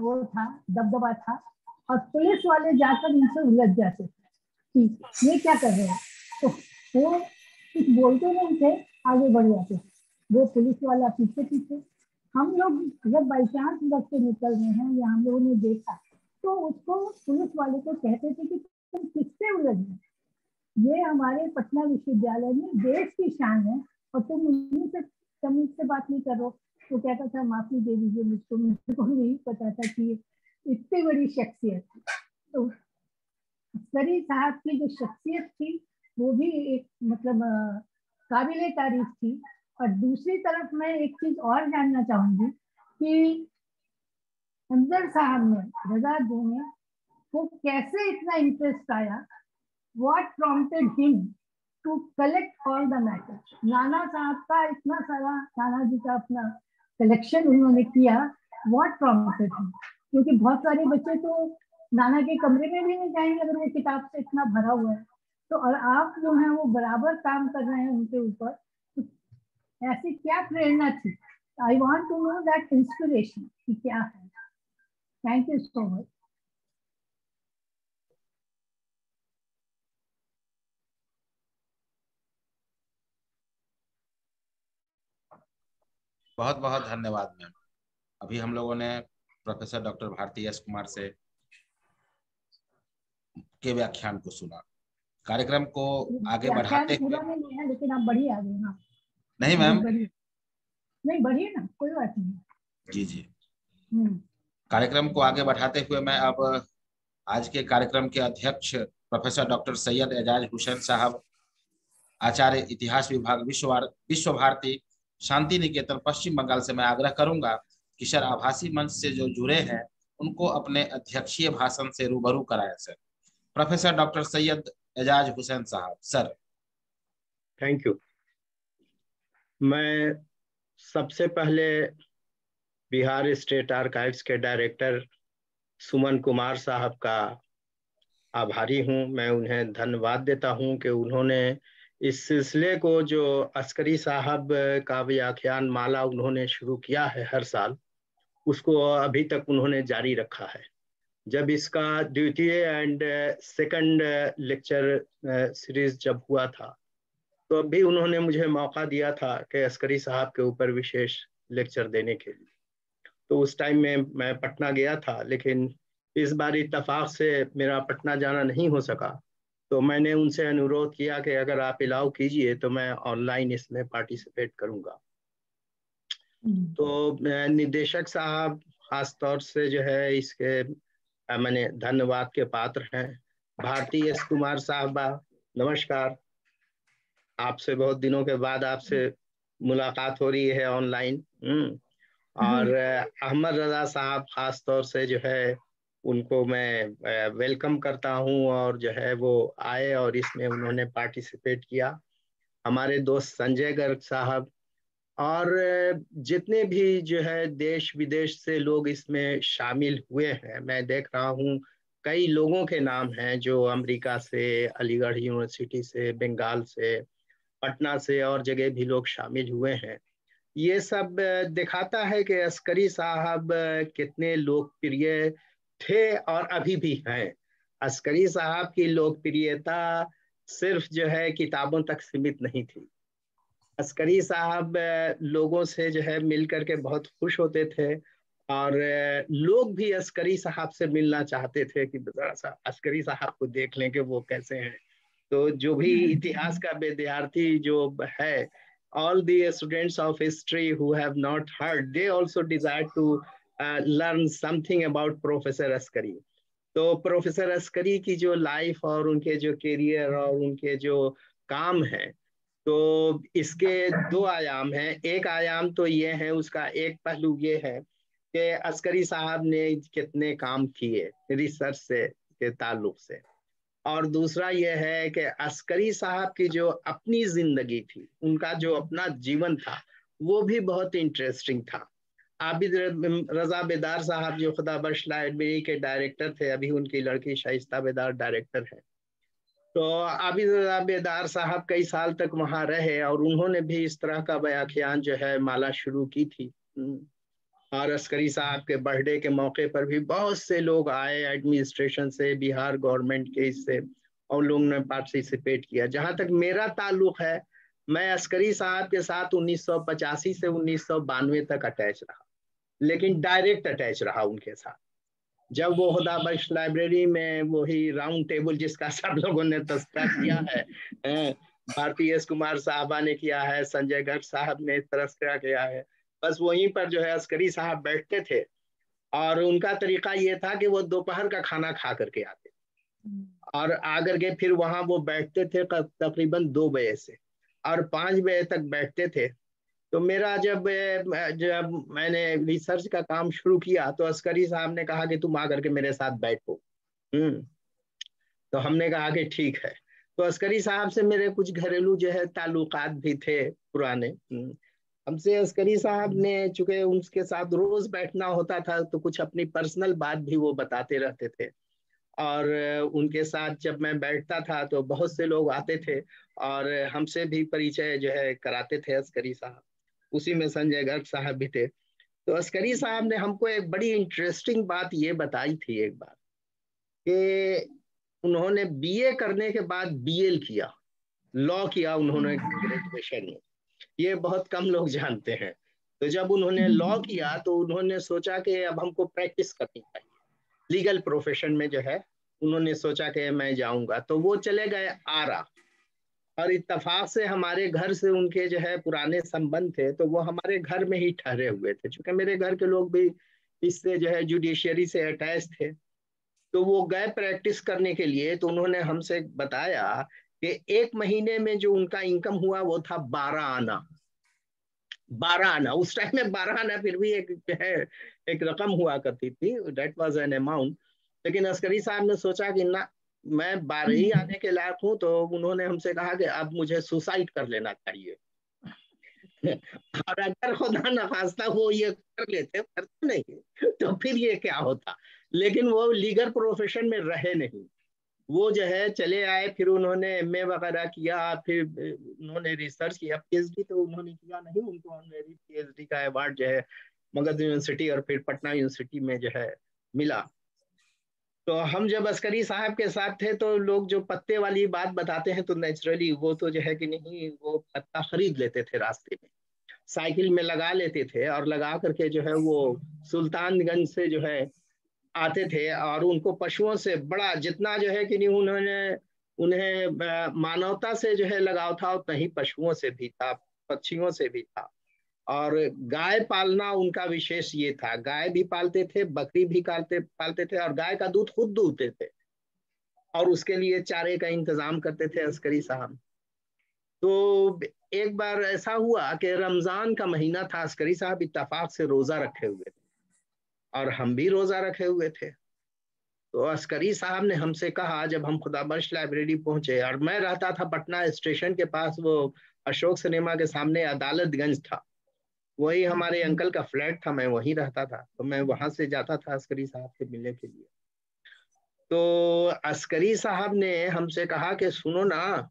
वो था, दबदबा था और पुलिस वाले जाकर उनसे उलझ जाते थे कि ये क्या कर रहे हैं? तो वो कुछ बोलते नहीं थे, आगे बढ़ जाते वो पुलिस वाला पीछे पीछे, हम लोग अगर बाई चांस बस से निकल रहे हैं या हम लोगों ने देखा तो उसको पुलिस वाले को कहते थे कि तुम किससे उलझ रहे ये हमारे पटना विश्वविद्यालय में देश की शान है और तुम उन्हीं से तमीज से बात नहीं करो तो कहता था, माफ़ी दे दीजिए मुझको मुझे को नहीं पता था कि इतनी बड़ी शख्सियत तो सरी साहब की जो शख्सियत थी, वो भी एक मतलब काबिल तारीफ़ थी। और दूसरी तरफ़ मैं एक चीज़ और जानना चाहूँगी कि अंजर साहब ने रजा दो में वो कैसे इतना इंटरेस्ट आया? What prompted him to collect all the matter नाना साहब का इतना सारा नाना जी का अपना कलेक्शन उन्होंने किया वॉट प्रॉम्प्टेड हिम क्योंकि बहुत सारे बच्चे तो नाना के कमरे में भी नहीं जाएँगे अगर वो किताब से इतना भरा हुआ है। तो और आप जो है वो बराबर काम कर रहे हैं उनके ऊपर। ऐसी क्या प्रेरणा थी? I want to know that inspiration क्या है। थैंक यू सो मच बहुत बहुत धन्यवाद मैम। अभी हम लोगों ने professor doctor Bharti S Kumar से के व्याख्यान को सुना। कार्यक्रम को आगे बढ़ाते हुए लेकिन आप बढ़िया आ गए हाँ नहीं मैम। नहीं बढ़िया ना कोई बात नहीं। जी जी। हम्म। कार्यक्रम को आगे बढ़ाते हुए मैं अब आज के कार्यक्रम के अध्यक्ष प्रोफेसर डॉक्टर सैयद एजाज हुसैन साहब आचार्य इतिहास विभाग विश्व विश्व भारती शांति निकेतन पश्चिम बंगाल से मैं आग्रह करूँगा कि सर आभासी मंच से जो जुड़े हैं, उनको अपने अध्यक्षीय भाषण से रूबरू कराए sir. Professor doctor Syed Ejaz Hussain साहब, सर। थैंक यू मैं सबसे पहले बिहार स्टेट आर्काइव्स के डायरेक्टर सुमन कुमार साहब का आभारी हूँ। मैं उन्हें धन्यवाद देता हूँ कि उन्होंने इस सिलसिले को जो अस्करी साहब का व्याख्यान माला उन्होंने शुरू किया है हर साल, उसको अभी तक उन्होंने जारी रखा है। जब इसका द्वितीय एंड सेकंड लेक्चर सीरीज़ जब हुआ था तो अभी उन्होंने मुझे मौका दिया था कि अस्करी साहब के ऊपर विशेष लेक्चर देने के लिए। तो उस टाइम में मैं पटना गया था, लेकिन इस बार इतफाक से मेरा पटना जाना नहीं हो सका। तो मैंने उनसे अनुरोध किया कि अगर आप अलाउ कीजिए तो मैं ऑनलाइन इसमें पार्टिसिपेट करूँगा। तो निदेशक साहब खास तौर से जो है इसके मैंने धन्यवाद के पात्र हैं। भारती एस कुमार साहबा नमस्कार। आपसे बहुत दिनों के बाद आपसे मुलाकात हो रही है ऑनलाइन और अहमद रजा साहब खास तौर से जो है उनको मैं वेलकम करता हूँ और जो है वो आए और इसमें उन्होंने पार्टिसिपेट किया। हमारे दोस्त संजय गर्ग साहब और जितने भी जो है देश विदेश से लोग इसमें शामिल हुए हैं, मैं देख रहा हूँ कई लोगों के नाम हैं जो अमेरिका से, अलीगढ़ यूनिवर्सिटी से, बंगाल से, पटना से और जगह भी लोग शामिल हुए हैं। ये सब दिखाता है कि अस्करी साहब कितने लोकप्रिय थे और अभी भी हैं। अस्करी साहब की लोकप्रियता सिर्फ़ जो है किताबों तक सीमित नहीं थी। अस्करी साहब लोगों से जो है मिल करके बहुत खुश होते थे और लोग भी अस्करी साहब से मिलना चाहते थे कि जरा सा अस्करी साहब को देख लें कि वो कैसे हैं। तो जो भी इतिहास का विद्यार्थी जो है all the students of history who have not heard, they also desire to uh, something about professor Askari तो प्रोफेसर अस्करी की जो लाइफ और उनके जो करियर और उनके जो काम है तो इसके दो आयाम हैं। एक आयाम तो ये है उसका एक पहलू ये है कि अस्करी साहब ने कितने काम किए रिसर्च से के ताल्लुक से। और दूसरा यह है कि अस्करी साहब की जो अपनी ज़िंदगी थी उनका जो अपना जीवन था वो भी बहुत इंटरेस्टिंग था। आबिद रजा बेदार साहब जो खुदा बख्श लाइब्रेरी के डायरेक्टर थे, अभी उनकी लड़की शाइस्ता बेदार डायरेक्टर है। तो आबिद रजा बेदार साहब कई साल तक वहाँ रहे और उन्होंने भी इस तरह का व्याख्यान जो है माला शुरू की थी। और अस्करी साहब के बर्थडे के मौके पर भी बहुत से लोग आए एडमिनिस्ट्रेशन से, बिहार गवर्नमेंट के इससे, और लोगों ने पार्टिसिपेट किया। जहाँ तक मेरा ताल्लुक है, मैं अस्करी साहब के साथ 1985 से उन्नीस सौ बानवे तक अटैच रहा। लेकिन डायरेक्ट अटैच रहा उनके साथ। जब वो खुदा बख्श लाइब्रेरी में वही राउंड टेबल जिसका सब लोगों ने तस्करा किया है भारती एस कुमार साहबा ने किया है संजय गर्ग साहब ने तस्करा किया है बस वहीं पर जो है अस्करी साहब बैठते थे। और उनका तरीका ये था कि वो दोपहर का खाना खा करके आते। और आकर के फिर वहाँ वो बैठते थे तकरीबन दो बजे से। और पाँच बजे तक बैठते थे तो मेरा जब जब मैंने रिसर्च का काम शुरू किया तो अस्करी साहब ने कहा कि तुम आकर के मेरे साथ बैठो। हम्म। तो हमने कहा कि ठीक है। तो अस्करी साहब से मेरे कुछ घरेलू जो है ताल्लुकात भी थे पुराने। हमसे अस्करी साहब ने चूँकि उनके साथ रोज बैठना होता था तो कुछ अपनी पर्सनल बात भी वो बताते रहते थे। और उनके साथ जब मैं बैठता था तो बहुत से लोग आते थे और हमसे भी परिचय जो है कराते थे अस्करी साहब। उसी में संजय गर्ग साहब भी थे। तो अस्करी साहब ने हमको एक बड़ी इंटरेस्टिंग बात ये बताई थी एक बार कि उन्होंने बीए करने के बाद बीएल किया लॉ किया उन्होंने ग्रेजुएशन में। ये बहुत कम लोग जानते हैं। तो जब उन्होंने लॉ। किया तो उन्होंने सोचा कि अब हमको प्रैक्टिस करनी चाहिए। लीगल प्रोफेशन में जो है, उन्होंने सोचा कि मैं जाऊँगा। तो वो चले गए आरा। और इतफाक से हमारे घर से उनके जो है पुराने संबंध थे तो वो हमारे घर में ही ठहरे हुए थे। चूँकि मेरे घर के लोग भी इससे जो है जुडिशियरी से अटैच थे। तो वो गए प्रैक्टिस करने के लिए तो उन्होंने हमसे बताया कि एक महीने में जो उनका इनकम हुआ, वो था बारह आना। बारह आना। उस टाइम में बारह आना फिर भी एक जो है, एक रकम हुआ करती थी। डेट वॉज़ एन अमाउंट लेकिन अस्करी साहब ने सोचा कि ना मैं बारह ही आने के लायक हूँ तो उन्होंने हमसे कहा कि अब मुझे सुसाइड कर लेना चाहिए। और अगर खुदा नखास्ता वो ये कर लेते करते नहीं तो फिर ये क्या होता? लेकिन वो लीगल प्रोफेशन में रहे नहीं। वो जो है चले आए, फिर उन्होंने एम ए वगैरह किया, फिर उन्होंने रिसर्च किया पीएचडी तो उन्होंने किया नहीं, उनको ऑनरेरी पीएचडी का अवार्ड जो है मगध यूनिवर्सिटी और फिर पटना यूनिवर्सिटी में जो है मिला। तो हम जब अस्करी साहब के साथ थे तो लोग जो पत्ते वाली बात बताते हैं तो नेचुरली वो तो जो है कि नहीं, वो पत्ता खरीद लेते थे रास्ते में। साइकिल में लगा लेते थे और लगा करके जो है वो सुल्तानगंज से जो है आते थे और उनको पशुओं से बड़ा जितना जो है कि नहीं, उन्होंने, उन्हें मानवता से जो है लगाव था, उतना ही पशुओं से भी था, पक्षियों से भी था। और गाय पालना उनका विशेष ये था। गाय भी पालते थे, बकरी भी पालते पालते थे और गाय का दूध खुद दूधते थे। और उसके लिए चारे का इंतज़ाम करते थे अस्करी साहब। तो एक बार ऐसा हुआ कि रमज़ान का महीना था, अस्करी साहब इतफाक से रोजा रखे हुए थे। और हम भी रोजा रखे हुए थे। तो अस्करी साहब ने हमसे कहा, जब हम खुदाबख्श लाइब्रेरी पहुँचे और मैं रहता था पटना स्टेशन के पास, वो अशोक सिनेमा के सामने अदालतगंज था। वही हमारे अंकल का फ्लैट था, मैं वहीं रहता था तो मैं वहाँ से जाता था अस्करी साहब से मिलने के लिए। तो अस्करी साहब ने हमसे कहा कि सुनो ना,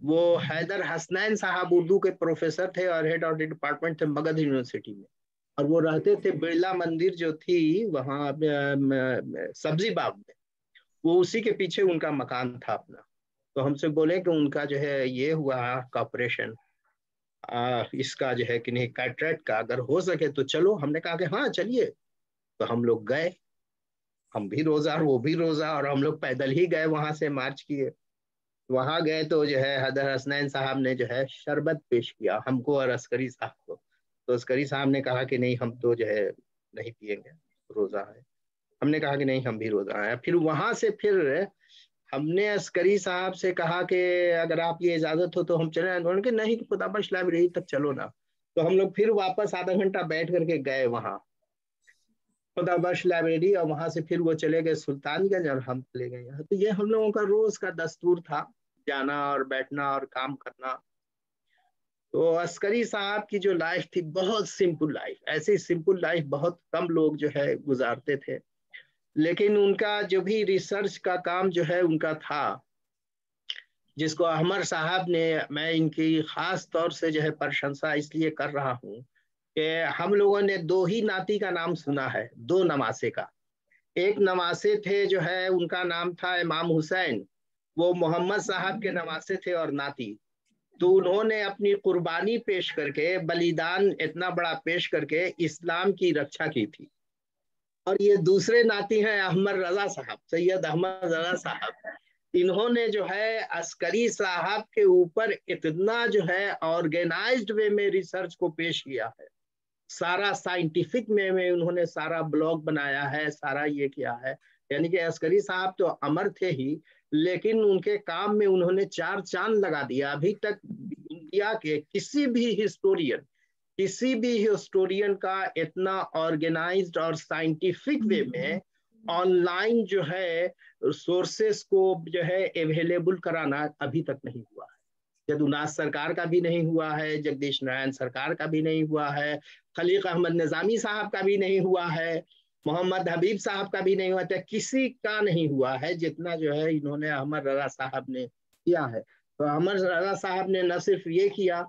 वो हैदर हसनैन साहब उर्दू के प्रोफेसर थे और हेड ऑफ़ डिपार्टमेंट थे मगध यूनिवर्सिटी में। और वो रहते थे बिरला मंदिर जो थी वहाँ सब्ज़ी बाग में। वो उसी के पीछे उनका मकान था अपना। तो हमसे बोले कि उनका जो है ये हुआ कॉपरेशन इसका जो है कि नहीं कैट्रेट का अगर हो सके तो चलो। हमने कहा कि हाँ चलिए। तो हम लोग गए। हम भी रोजा वो भी रोजा और हम लोग पैदल ही गए वहाँ से मार्च किए। वहाँ गए तो जो है हदर हसनैन साहब ने जो है शरबत पेश किया हमको और अस्करी साहब को। तो अस्करी साहब ने कहा कि नहीं, हम तो जो है नहीं पियेंगे, रोजा है। हमने कहा कि नहीं, हम भी रोजा है। फिर वहाँ से फिर हमने अस्करी साहब से कहा कि अगर आप ये इजाज़त हो तो हम चले। उन्होंने कि नहीं खुदाबश लाइब्रेरी तक चलो ना। तो हम लोग फिर वापस आधा घंटा बैठ करके गए वहाँ। खुदाबश लाइब्रेरी, और वहाँ से फिर वो चले गए सुल्तानगंज और हम चले गए तो ये हम लोगों का रोज का दस्तूर था, जाना और बैठना और काम करना। तो अस्करी साहब की जो लाइफ थी, बहुत सिंपल लाइफ। ऐसी सिंपल लाइफ बहुत कम लोग जो है गुजारते थे। लेकिन उनका जो भी रिसर्च का काम जो है उनका था, जिसको अहमर साहब ने, मैं इनकी खास तौर से जो है प्रशंसा इसलिए कर रहा हूँ कि हम लोगों ने दो ही नाती का नाम सुना है, दो नवासे का। एक नवासे थे जो है, उनका नाम था इमाम हुसैन, वो मोहम्मद साहब के नवासे थे और नाती। तो उन्होंने अपनी कुर्बानी पेश करके, बलिदान इतना बड़ा पेश करके इस्लाम की रक्षा की थी। और ये दूसरे नाती हैं अहमद रजा साहब, सैयद अहमद रजा साहब। इन्होंने जो है अस्करी साहब के ऊपर इतना जो है ऑर्गेनाइज्ड वे में रिसर्च को पेश किया है। सारा साइंटिफिक वे में उन्होंने सारा ब्लॉग बनाया है, सारा ये किया है। यानी कि अस्करी साहब तो अमर थे ही, लेकिन उनके काम में उन्होंने चार चाँद लगा दिया। अभी तक इंडिया के किसी भी हिस्टोरियन किसी भी हिस्टोरियन का इतना ऑर्गेनाइज्ड और साइंटिफिक वे में ऑनलाइन जो है सोर्सेस को जो है अवेलेबल कराना अभी तक नहीं हुआ है। जदुनाथ सरकार का भी नहीं हुआ है जगदीश नारायण सरकार का भी नहीं हुआ है खलीक अहमद निजामी साहब का भी नहीं हुआ है मोहम्मद हबीब साहब का भी नहीं हुआ था किसी का नहीं हुआ है जितना जो है इन्होंने अहमद रजा साहब ने किया है। तो अहमद रजा साहब ने न सिर्फ़ ये किया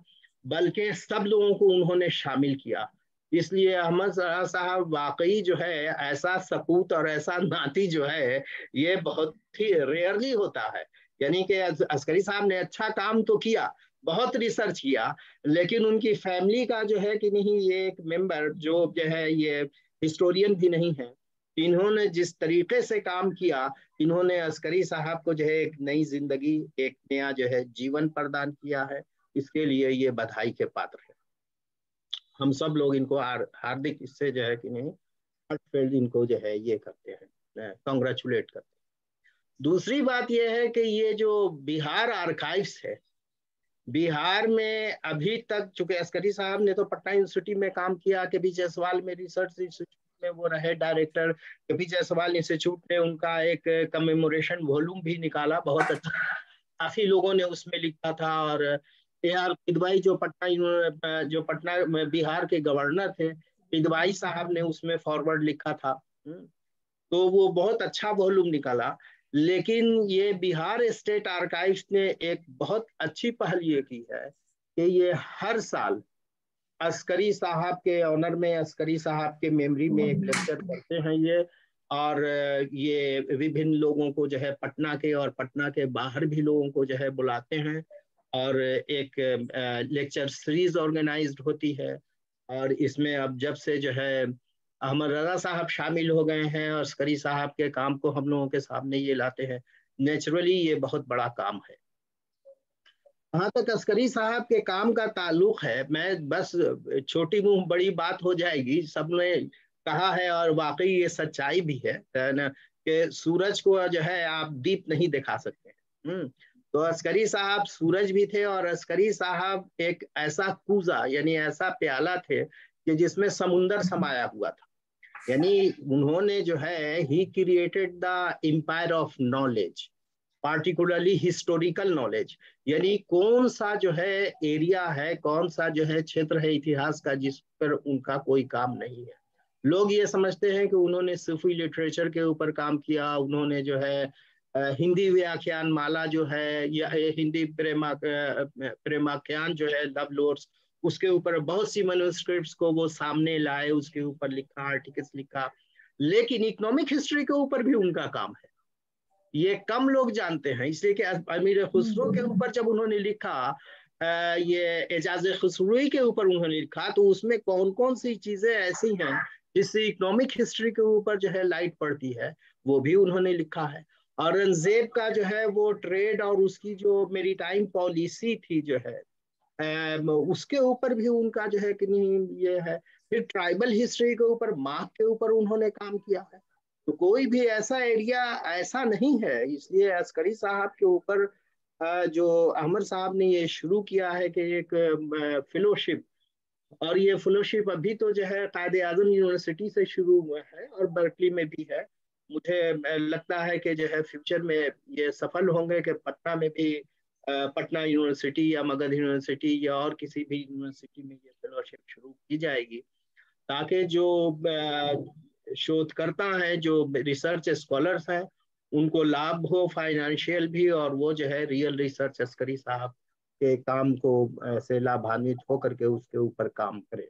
बल्कि सब लोगों को उन्होंने शामिल किया। इसलिए अहमद साहब वाकई जो है, ऐसा सपूत और ऐसा नाती जो है, ये बहुत ही रेयरली होता है। यानी कि अस्करी साहब ने अच्छा काम तो किया, बहुत रिसर्च किया, लेकिन उनकी फैमिली का जो है कि नहीं, ये एक मेंबर जो जो है, ये हिस्टोरियन भी नहीं है। इन्होंने जिस तरीके से काम किया, इन्होंने अस्करी साहब को जो है एक नई ज़िंदगी, एक नया जो है जीवन प्रदान किया है। इसके लिए ये बधाई के पात्र है। हम सब लोग इनको हार्दिक इससे जो है कि नहीं हार्टफेल्ड इनको जो है ये करते हैं कॉन्ग्रेचुलेट करते दूसरी बात यह है कि ये जो बिहार आर्काइव्स है, बिहार में अभी तक, चूँकि अस्करी साहब ने तो पटना यूनिवर्सिटी में काम किया, के पी जायसवाल में रिसर्च इंस्टीट्यूट में वो रहे डायरेक्टर के पी जायसवाल इंस्टीट्यूट ने उनका एक कमेमोरेशन वॉल्यूम भी निकाला, बहुत अच्छा। काफ़ी लोगों ने उसमें लिखा था और ए आर किदवाई जो पटना जो पटना बिहार के गवर्नर थे किदवाई साहब ने उसमें फॉरवर्ड लिखा था। हम्म, तो वो बहुत अच्छा वॉल्यूम निकाला। लेकिन ये बिहार स्टेट आर्काइव्स ने एक बहुत अच्छी पहल ये की है कि ये हर साल अस्करी साहब के ऑनर में अस्करी साहब के मेमोरी में एक लेक्चर करते हैं ये। और ये विभिन्न लोगों को जो है पटना के और पटना के बाहर भी लोगों को जो है बुलाते हैं। और एक लेक्चर सीरीज़ ऑर्गेनाइज्ड होती है। और इसमें अब जब से जो है, अहमद रजा साहब शामिल हो गए हैं और अस्करी साहब के काम को हम लोगों के सामने ये लाते हैं नेचुरली ये बहुत बड़ा काम है। जहाँ तक अस्करी साहब के काम का ताल्लुक है, मैं बस छोटी मुँह बड़ी बात हो जाएगी सबने कहा है और वाकई ये सच्चाई भी है कि सूरज को जो है आप दीप नहीं दिखा सकते। हम्म तो अस्करी साहब सूरज भी थे और अस्करी साहब एक ऐसा कूजा, यानी ऐसा प्याला थे कि जिसमें समुंदर समाया हुआ था। यानी उन्होंने जो है ही created the empire of knowledge particularly historical knowledge यानी कौन सा जो है एरिया है, कौन सा जो है क्षेत्र है इतिहास का, जिस पर उनका कोई काम नहीं है। लोग ये समझते हैं कि उन्होंने सूफी लिटरेचर के ऊपर काम किया, उन्होंने जो है हिंदी व्याख्यान माला जो है या हिंदी प्रेमा प्रेमाख्यान जो है लव लोर्स उसके ऊपर बहुत सी मनोस्क्रिप्ट को वो सामने लाए उसके ऊपर लिखा आर्टिकल्स लिखा। लेकिन इकोनॉमिक हिस्ट्री के ऊपर भी उनका काम है। ये कम लोग जानते हैं इसलिए कि अमीर खुसरो के ऊपर जब उन्होंने लिखा ये एजाज खुसरोई के ऊपर उन्होंने लिखा तो उसमें कौन कौन सी चीज़ें ऐसी हैं जिससे इकोनॉमिक हिस्ट्री के ऊपर जो है लाइट पड़ती है वो भी उन्होंने लिखा है। औरंगज़ेब का जो है वो ट्रेड और उसकी जो मेरी टाइम पॉलिसी थी जो है उसके ऊपर भी उनका जो है कि नहीं ये है, फिर ट्राइबल हिस्ट्री के ऊपर मार्क के ऊपर उन्होंने काम किया है। तो कोई भी ऐसा एरिया ऐसा नहीं है, इसलिए अस्करी साहब के ऊपर जो अहमद साहब ने ये शुरू किया है कि एक फेलोशिप और ये फेलोशिप अभी तो जो है कायद आज़म यूनिवर्सिटी से शुरू हुआ है और बर्कली में भी है। मुझे लगता है कि जो है फ्यूचर में ये सफल होंगे कि पटना में भी पटना यूनिवर्सिटी या मगध यूनिवर्सिटी या और किसी भी यूनिवर्सिटी में ये फेलोशिप शुरू की जाएगी। ताकि जो शोधकर्ता हैं, जो रिसर्च स्कॉलर्स हैं, उनको लाभ हो फाइनेंशियल भी और वो जो है रियल रिसर्च अस्करी साहब के काम को ऐसे लाभान्वित होकर के उसके ऊपर काम करे।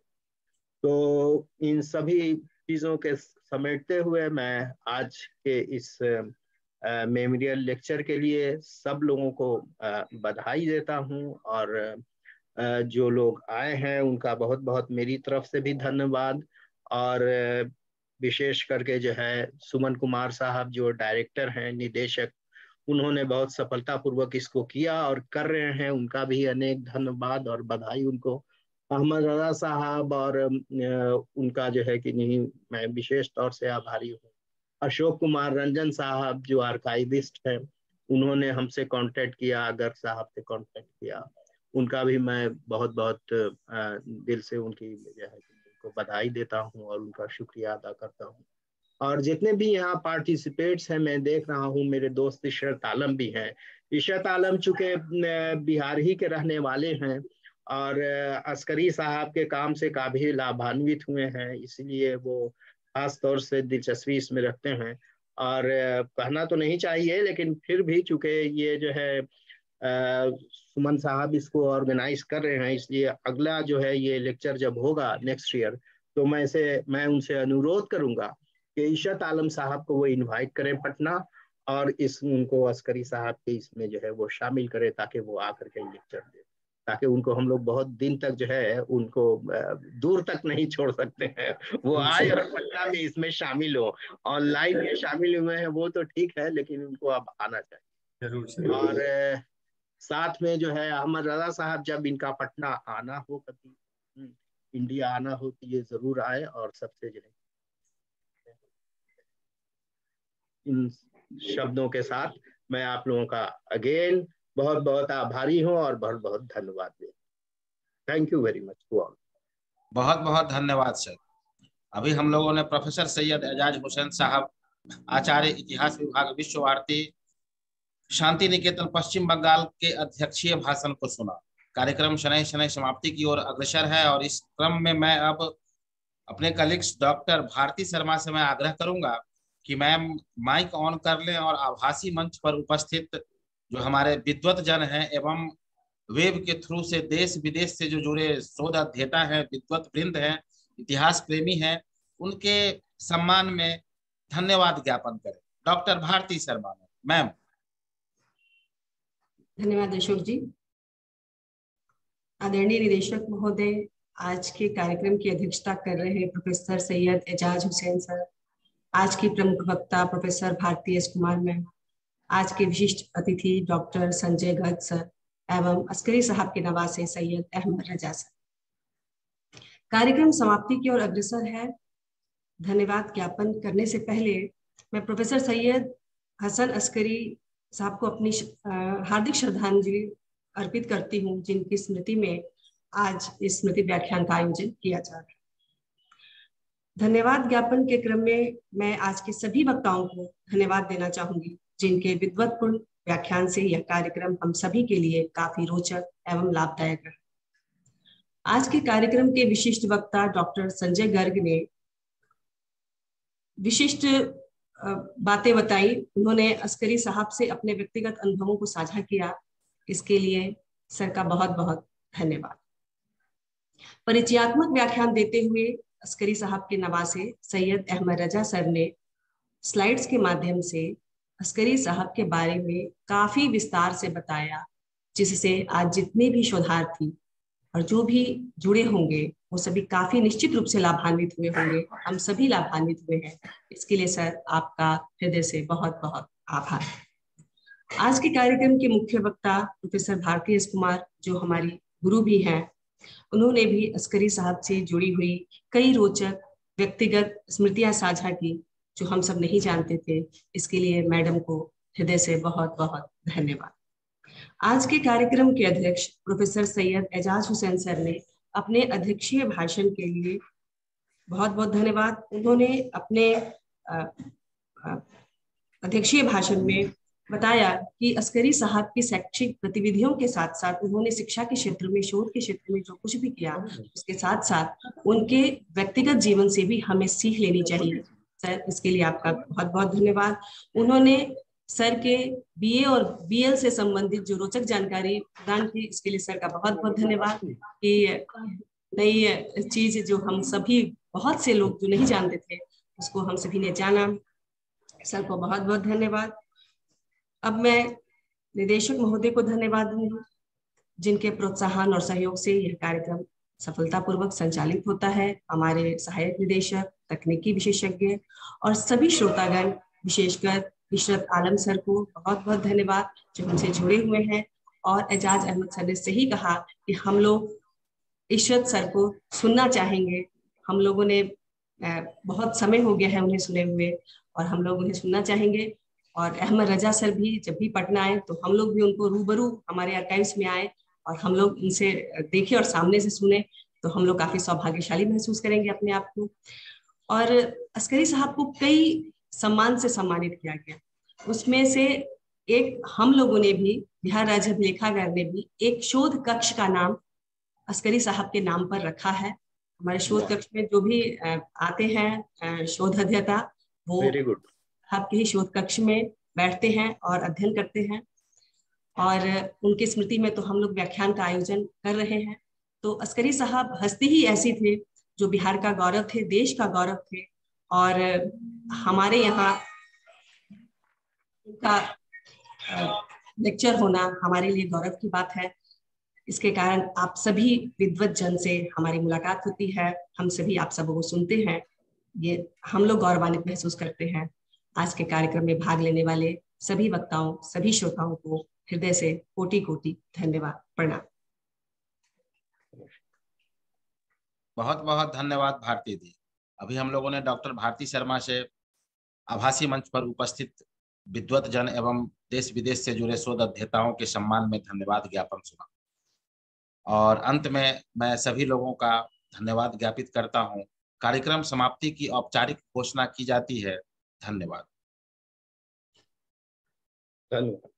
तो इन सभी चीज़ों के समेटते हुए मैं आज के इस मेमोरियल लेक्चर के लिए सब लोगों को बधाई देता हूँ और जो लोग आए हैं उनका बहुत बहुत मेरी तरफ़ से भी धन्यवाद। और विशेष करके जो है सुमन कुमार साहब जो डायरेक्टर हैं, निदेशक, उन्होंने बहुत सफलतापूर्वक इसको किया और कर रहे हैं। उनका भी अनेक धन्यवाद और बधाई उनको। अहमद रजा साहब और उनका जो है कि नहीं, मैं विशेष तौर से आभारी हूँ। अशोक कुमार रंजन साहब जो आर्काइविस्ट हैं, उन्होंने हमसे कांटेक्ट किया अगर साहब से कांटेक्ट किया। उनका भी मैं बहुत बहुत दिल से उनकी जो है उनको बधाई देता हूँ और उनका शुक्रिया अदा करता हूँ। और जितने भी यहाँ पार्टिसिपेट्स हैं, मैं देख रहा हूँ, मेरे दोस्त इशरत आलम भी हैं। इशरत आलम चूँकि बिहार ही के रहने वाले हैं और अस्करी साहब के काम से काफ़ी लाभान्वित हुए हैं, इसलिए वो खास तौर से दिलचस्पी इसमें रखते हैं। और कहना तो नहीं चाहिए, लेकिन फिर भी चूँकि ये जो है सुमन साहब इसको ऑर्गेनाइज कर रहे हैं, इसलिए अगला जो है ये लेक्चर जब होगा नेक्स्ट ईयर तो मैं इसे, मैं उनसे अनुरोध करूँगा कि इशत आलम साहब को वो इनवाइट करें पटना और इस उनको अस्करी साहब के इसमें जो है वो शामिल करें ताकि वो आकर के लेक्चर दे। ताकि उनको हम लोग बहुत दिन तक जो है उनको दूर तक नहीं छोड़ सकते हैं। वो आए और पटना में इसमें शामिल हो। ऑनलाइन में शामिल हुए हैं वो तो ठीक है लेकिन उनको अब आना चाहिए। ज़रूर और साथ में जो है अहमद रजा साहब जब इनका पटना आना हो कभी हम्म, इंडिया आना हो तो ये ज़रूर आए और सबसे जो है इन शब्दों के साथ मैं आप लोगों का अगेन बहुत बहुत आभारी हूँ और बहुत बहुत धन्यवाद thank you very much to all बहुत बहुत धन्यवाद सर अभी हम लोगों ने प्रोफेसर सैयद एजाज हुसैन साहब, आचार्य इतिहास विभाग विश्व भारती शांति निकेतन पश्चिम बंगाल के अध्यक्षीय भाषण को सुना। कार्यक्रम शनै शनै समाप्ति की ओर अग्रसर है और इस क्रम में मैं अब अपने कलीग्स डॉक्टर भारती शर्मा से मैं आग्रह करूँगा कि मैम माइक ऑन कर लें और आभासी मंच पर उपस्थित जो हमारे विद्वत जन हैं एवं वेब के थ्रू से देश विदेश से जो जुड़े शोध अध्येता हैं, विद्वत वृंद हैं, इतिहास प्रेमी हैं, उनके सम्मान में धन्यवाद ज्ञापन करें। Doctor Bharti Sharma ma'am. धन्यवाद अशोक जी। आदरणीय निदेशक महोदय, आज के कार्यक्रम की अध्यक्षता कर रहे प्रोफेसर सैयद एजाज हुसैन सर। आज की प्रमुख वक्ता professor Bharti S Kumar ma'am. आज के विशिष्ट अतिथि डॉक्टर संजय गर्ग सर एवं अस्करी साहब के नवासे सैयद अहमद रजा सर। कार्यक्रम समाप्ति की ओर अग्रसर है। धन्यवाद ज्ञापन करने से पहले मैं प्रोफेसर सैयद हसन अस्करी साहब को अपनी हार्दिक श्रद्धांजलि अर्पित करती हूँ, जिनकी स्मृति में आज इस स्मृति व्याख्यान का आयोजन किया जा रहा है। धन्यवाद ज्ञापन के क्रम में मैं आज के सभी वक्ताओं को धन्यवाद देना चाहूँगी। जिनके विद्वतपूर्ण व्याख्यान से यह कार्यक्रम हम सभी के लिए काफ़ी रोचक एवं लाभदायक रहा। आज के कार्यक्रम के विशिष्ट वक्ता डॉक्टर संजय गर्ग ने विशिष्ट बातें बताई। उन्होंने अस्करी साहब से अपने व्यक्तिगत अनुभवों को साझा किया। इसके लिए सर का बहुत बहुत धन्यवाद। परिचयात्मक व्याख्यान देते हुए अस्करी साहब के नवासे सैयद अहमद रजा सर ने स्लाइड्स के माध्यम से अस्करी साहब के बारे में काफ़ी विस्तार से बताया, जिससे आज जितने भी शोधार्थी और जो भी जुड़े होंगे, वो सभी काफ़ी निश्चित रूप से लाभान्वित हुए होंगे। हम सभी लाभान्वित हुए हैं। इसके लिए सर आपका हृदय से बहुत बहुत आभार। आज के कार्यक्रम के मुख्य वक्ता प्रोफेसर भारती एस कुमार जो हमारी गुरु भी हैं, उन्होंने भी अस्करी साहब से जुड़ी हुई कई रोचक, व्यक्तिगत स्मृतियाँ साझा की। जो हम सब नहीं जानते थे, इसके लिए मैडम को हृदय से बहुत बहुत धन्यवाद। आज के कार्यक्रम के अध्यक्ष प्रोफेसर सैयद एजाज हुसैन सर ने अपने अध्यक्षीय भाषण के लिए बहुत बहुत धन्यवाद। उन्होंने अपने अध्यक्षीय भाषण में बताया कि अस्करी साहब की शैक्षिक गतिविधियों के साथ साथ उन्होंने शिक्षा के क्षेत्र में, शोध के क्षेत्र में जो कुछ भी किया, उसके साथ साथ उनके व्यक्तिगत जीवन से भी हमें सीख लेनी चाहिए। सर, इसके लिए आपका बहुत बहुत धन्यवाद। उन्होंने सर के बीए और बीएल से संबंधित जो रोचक जानकारी प्रदान की, इसके लिए सर का बहुत बहुत धन्यवाद कि नई चीज़ जो हम सभी, बहुत से लोग जो नहीं जानते थे, उसको हम सभी ने जाना। सर को बहुत बहुत धन्यवाद। अब मैं निदेशक महोदय को धन्यवाद दूँगी, जिनके प्रोत्साहन और सहयोग से यह कार्यक्रम सफलतापूर्वक संचालित होता है। हमारे सहायक निदेशक, तकनीकी विशेषज्ञ और सभी श्रोतागण, विशेषकर इशरत आलम सर को बहुत बहुत धन्यवाद जो हमसे जुड़े हुए हैं। और एजाज अहमद सर ने सही कहा कि हम लोग इशरत सर को सुनना चाहेंगे। हम लोगों ने बहुत समय हो गया है उन्हें सुने हुए और हम लोग उन्हें सुनना चाहेंगे। और अहमद रजा सर भी जब भी पटना आए तो हम लोग भी उनको रूबरू हमारे आर्काइव्स में आए। और हम लोग उनसे देखे और सामने से सुने तो हम लोग काफ़ी सौभाग्यशाली महसूस करेंगे अपने आप को। और अस्करी साहब को कई सम्मान से सम्मानित किया गया। उसमें से एक हम लोगों ने भी बिहार राज्य अभिलेखागार ने भी एक शोध कक्ष का नाम अस्करी साहब के नाम पर रखा है। हमारे शोध कक्ष में जो भी आते हैं शोध अध्यता वो आपके ही शोध कक्ष में बैठते हैं और अध्ययन करते हैं। और उनकी स्मृति में तो हम लोग व्याख्यान का आयोजन कर रहे हैं। तो अस्करी साहब हस्ती ही ऐसी थे, जो बिहार का गौरव थे, देश का गौरव थे और हमारे यहाँ का लेक्चर होना हमारे लिए गौरव की बात है। इसके कारण आप सभी विद्वत जन से हमारी मुलाकात होती है। हम सभी आप सबको सुनते हैं। ये हम लोग गौरवान्वित महसूस करते हैं। आज के कार्यक्रम में भाग लेने वाले सभी वक्ताओं, सभी श्रोताओं को हृदय से कोटि कोटि धन्यवाद प्रणाम। बहुत बहुत धन्यवाद भारती दी अभी हम लोगों ने डॉक्टर भारती शर्मा से आभासी मंच पर उपस्थित विद्वत जन एवं देश विदेश से जुड़े शोध अध्येताओं के सम्मान में धन्यवाद ज्ञापन सुना। और अंत में मैं सभी लोगों का धन्यवाद ज्ञापित करता हूँ। कार्यक्रम समाप्ति की औपचारिक घोषणा की जाती है। धन्यवाद। धन्यवाद।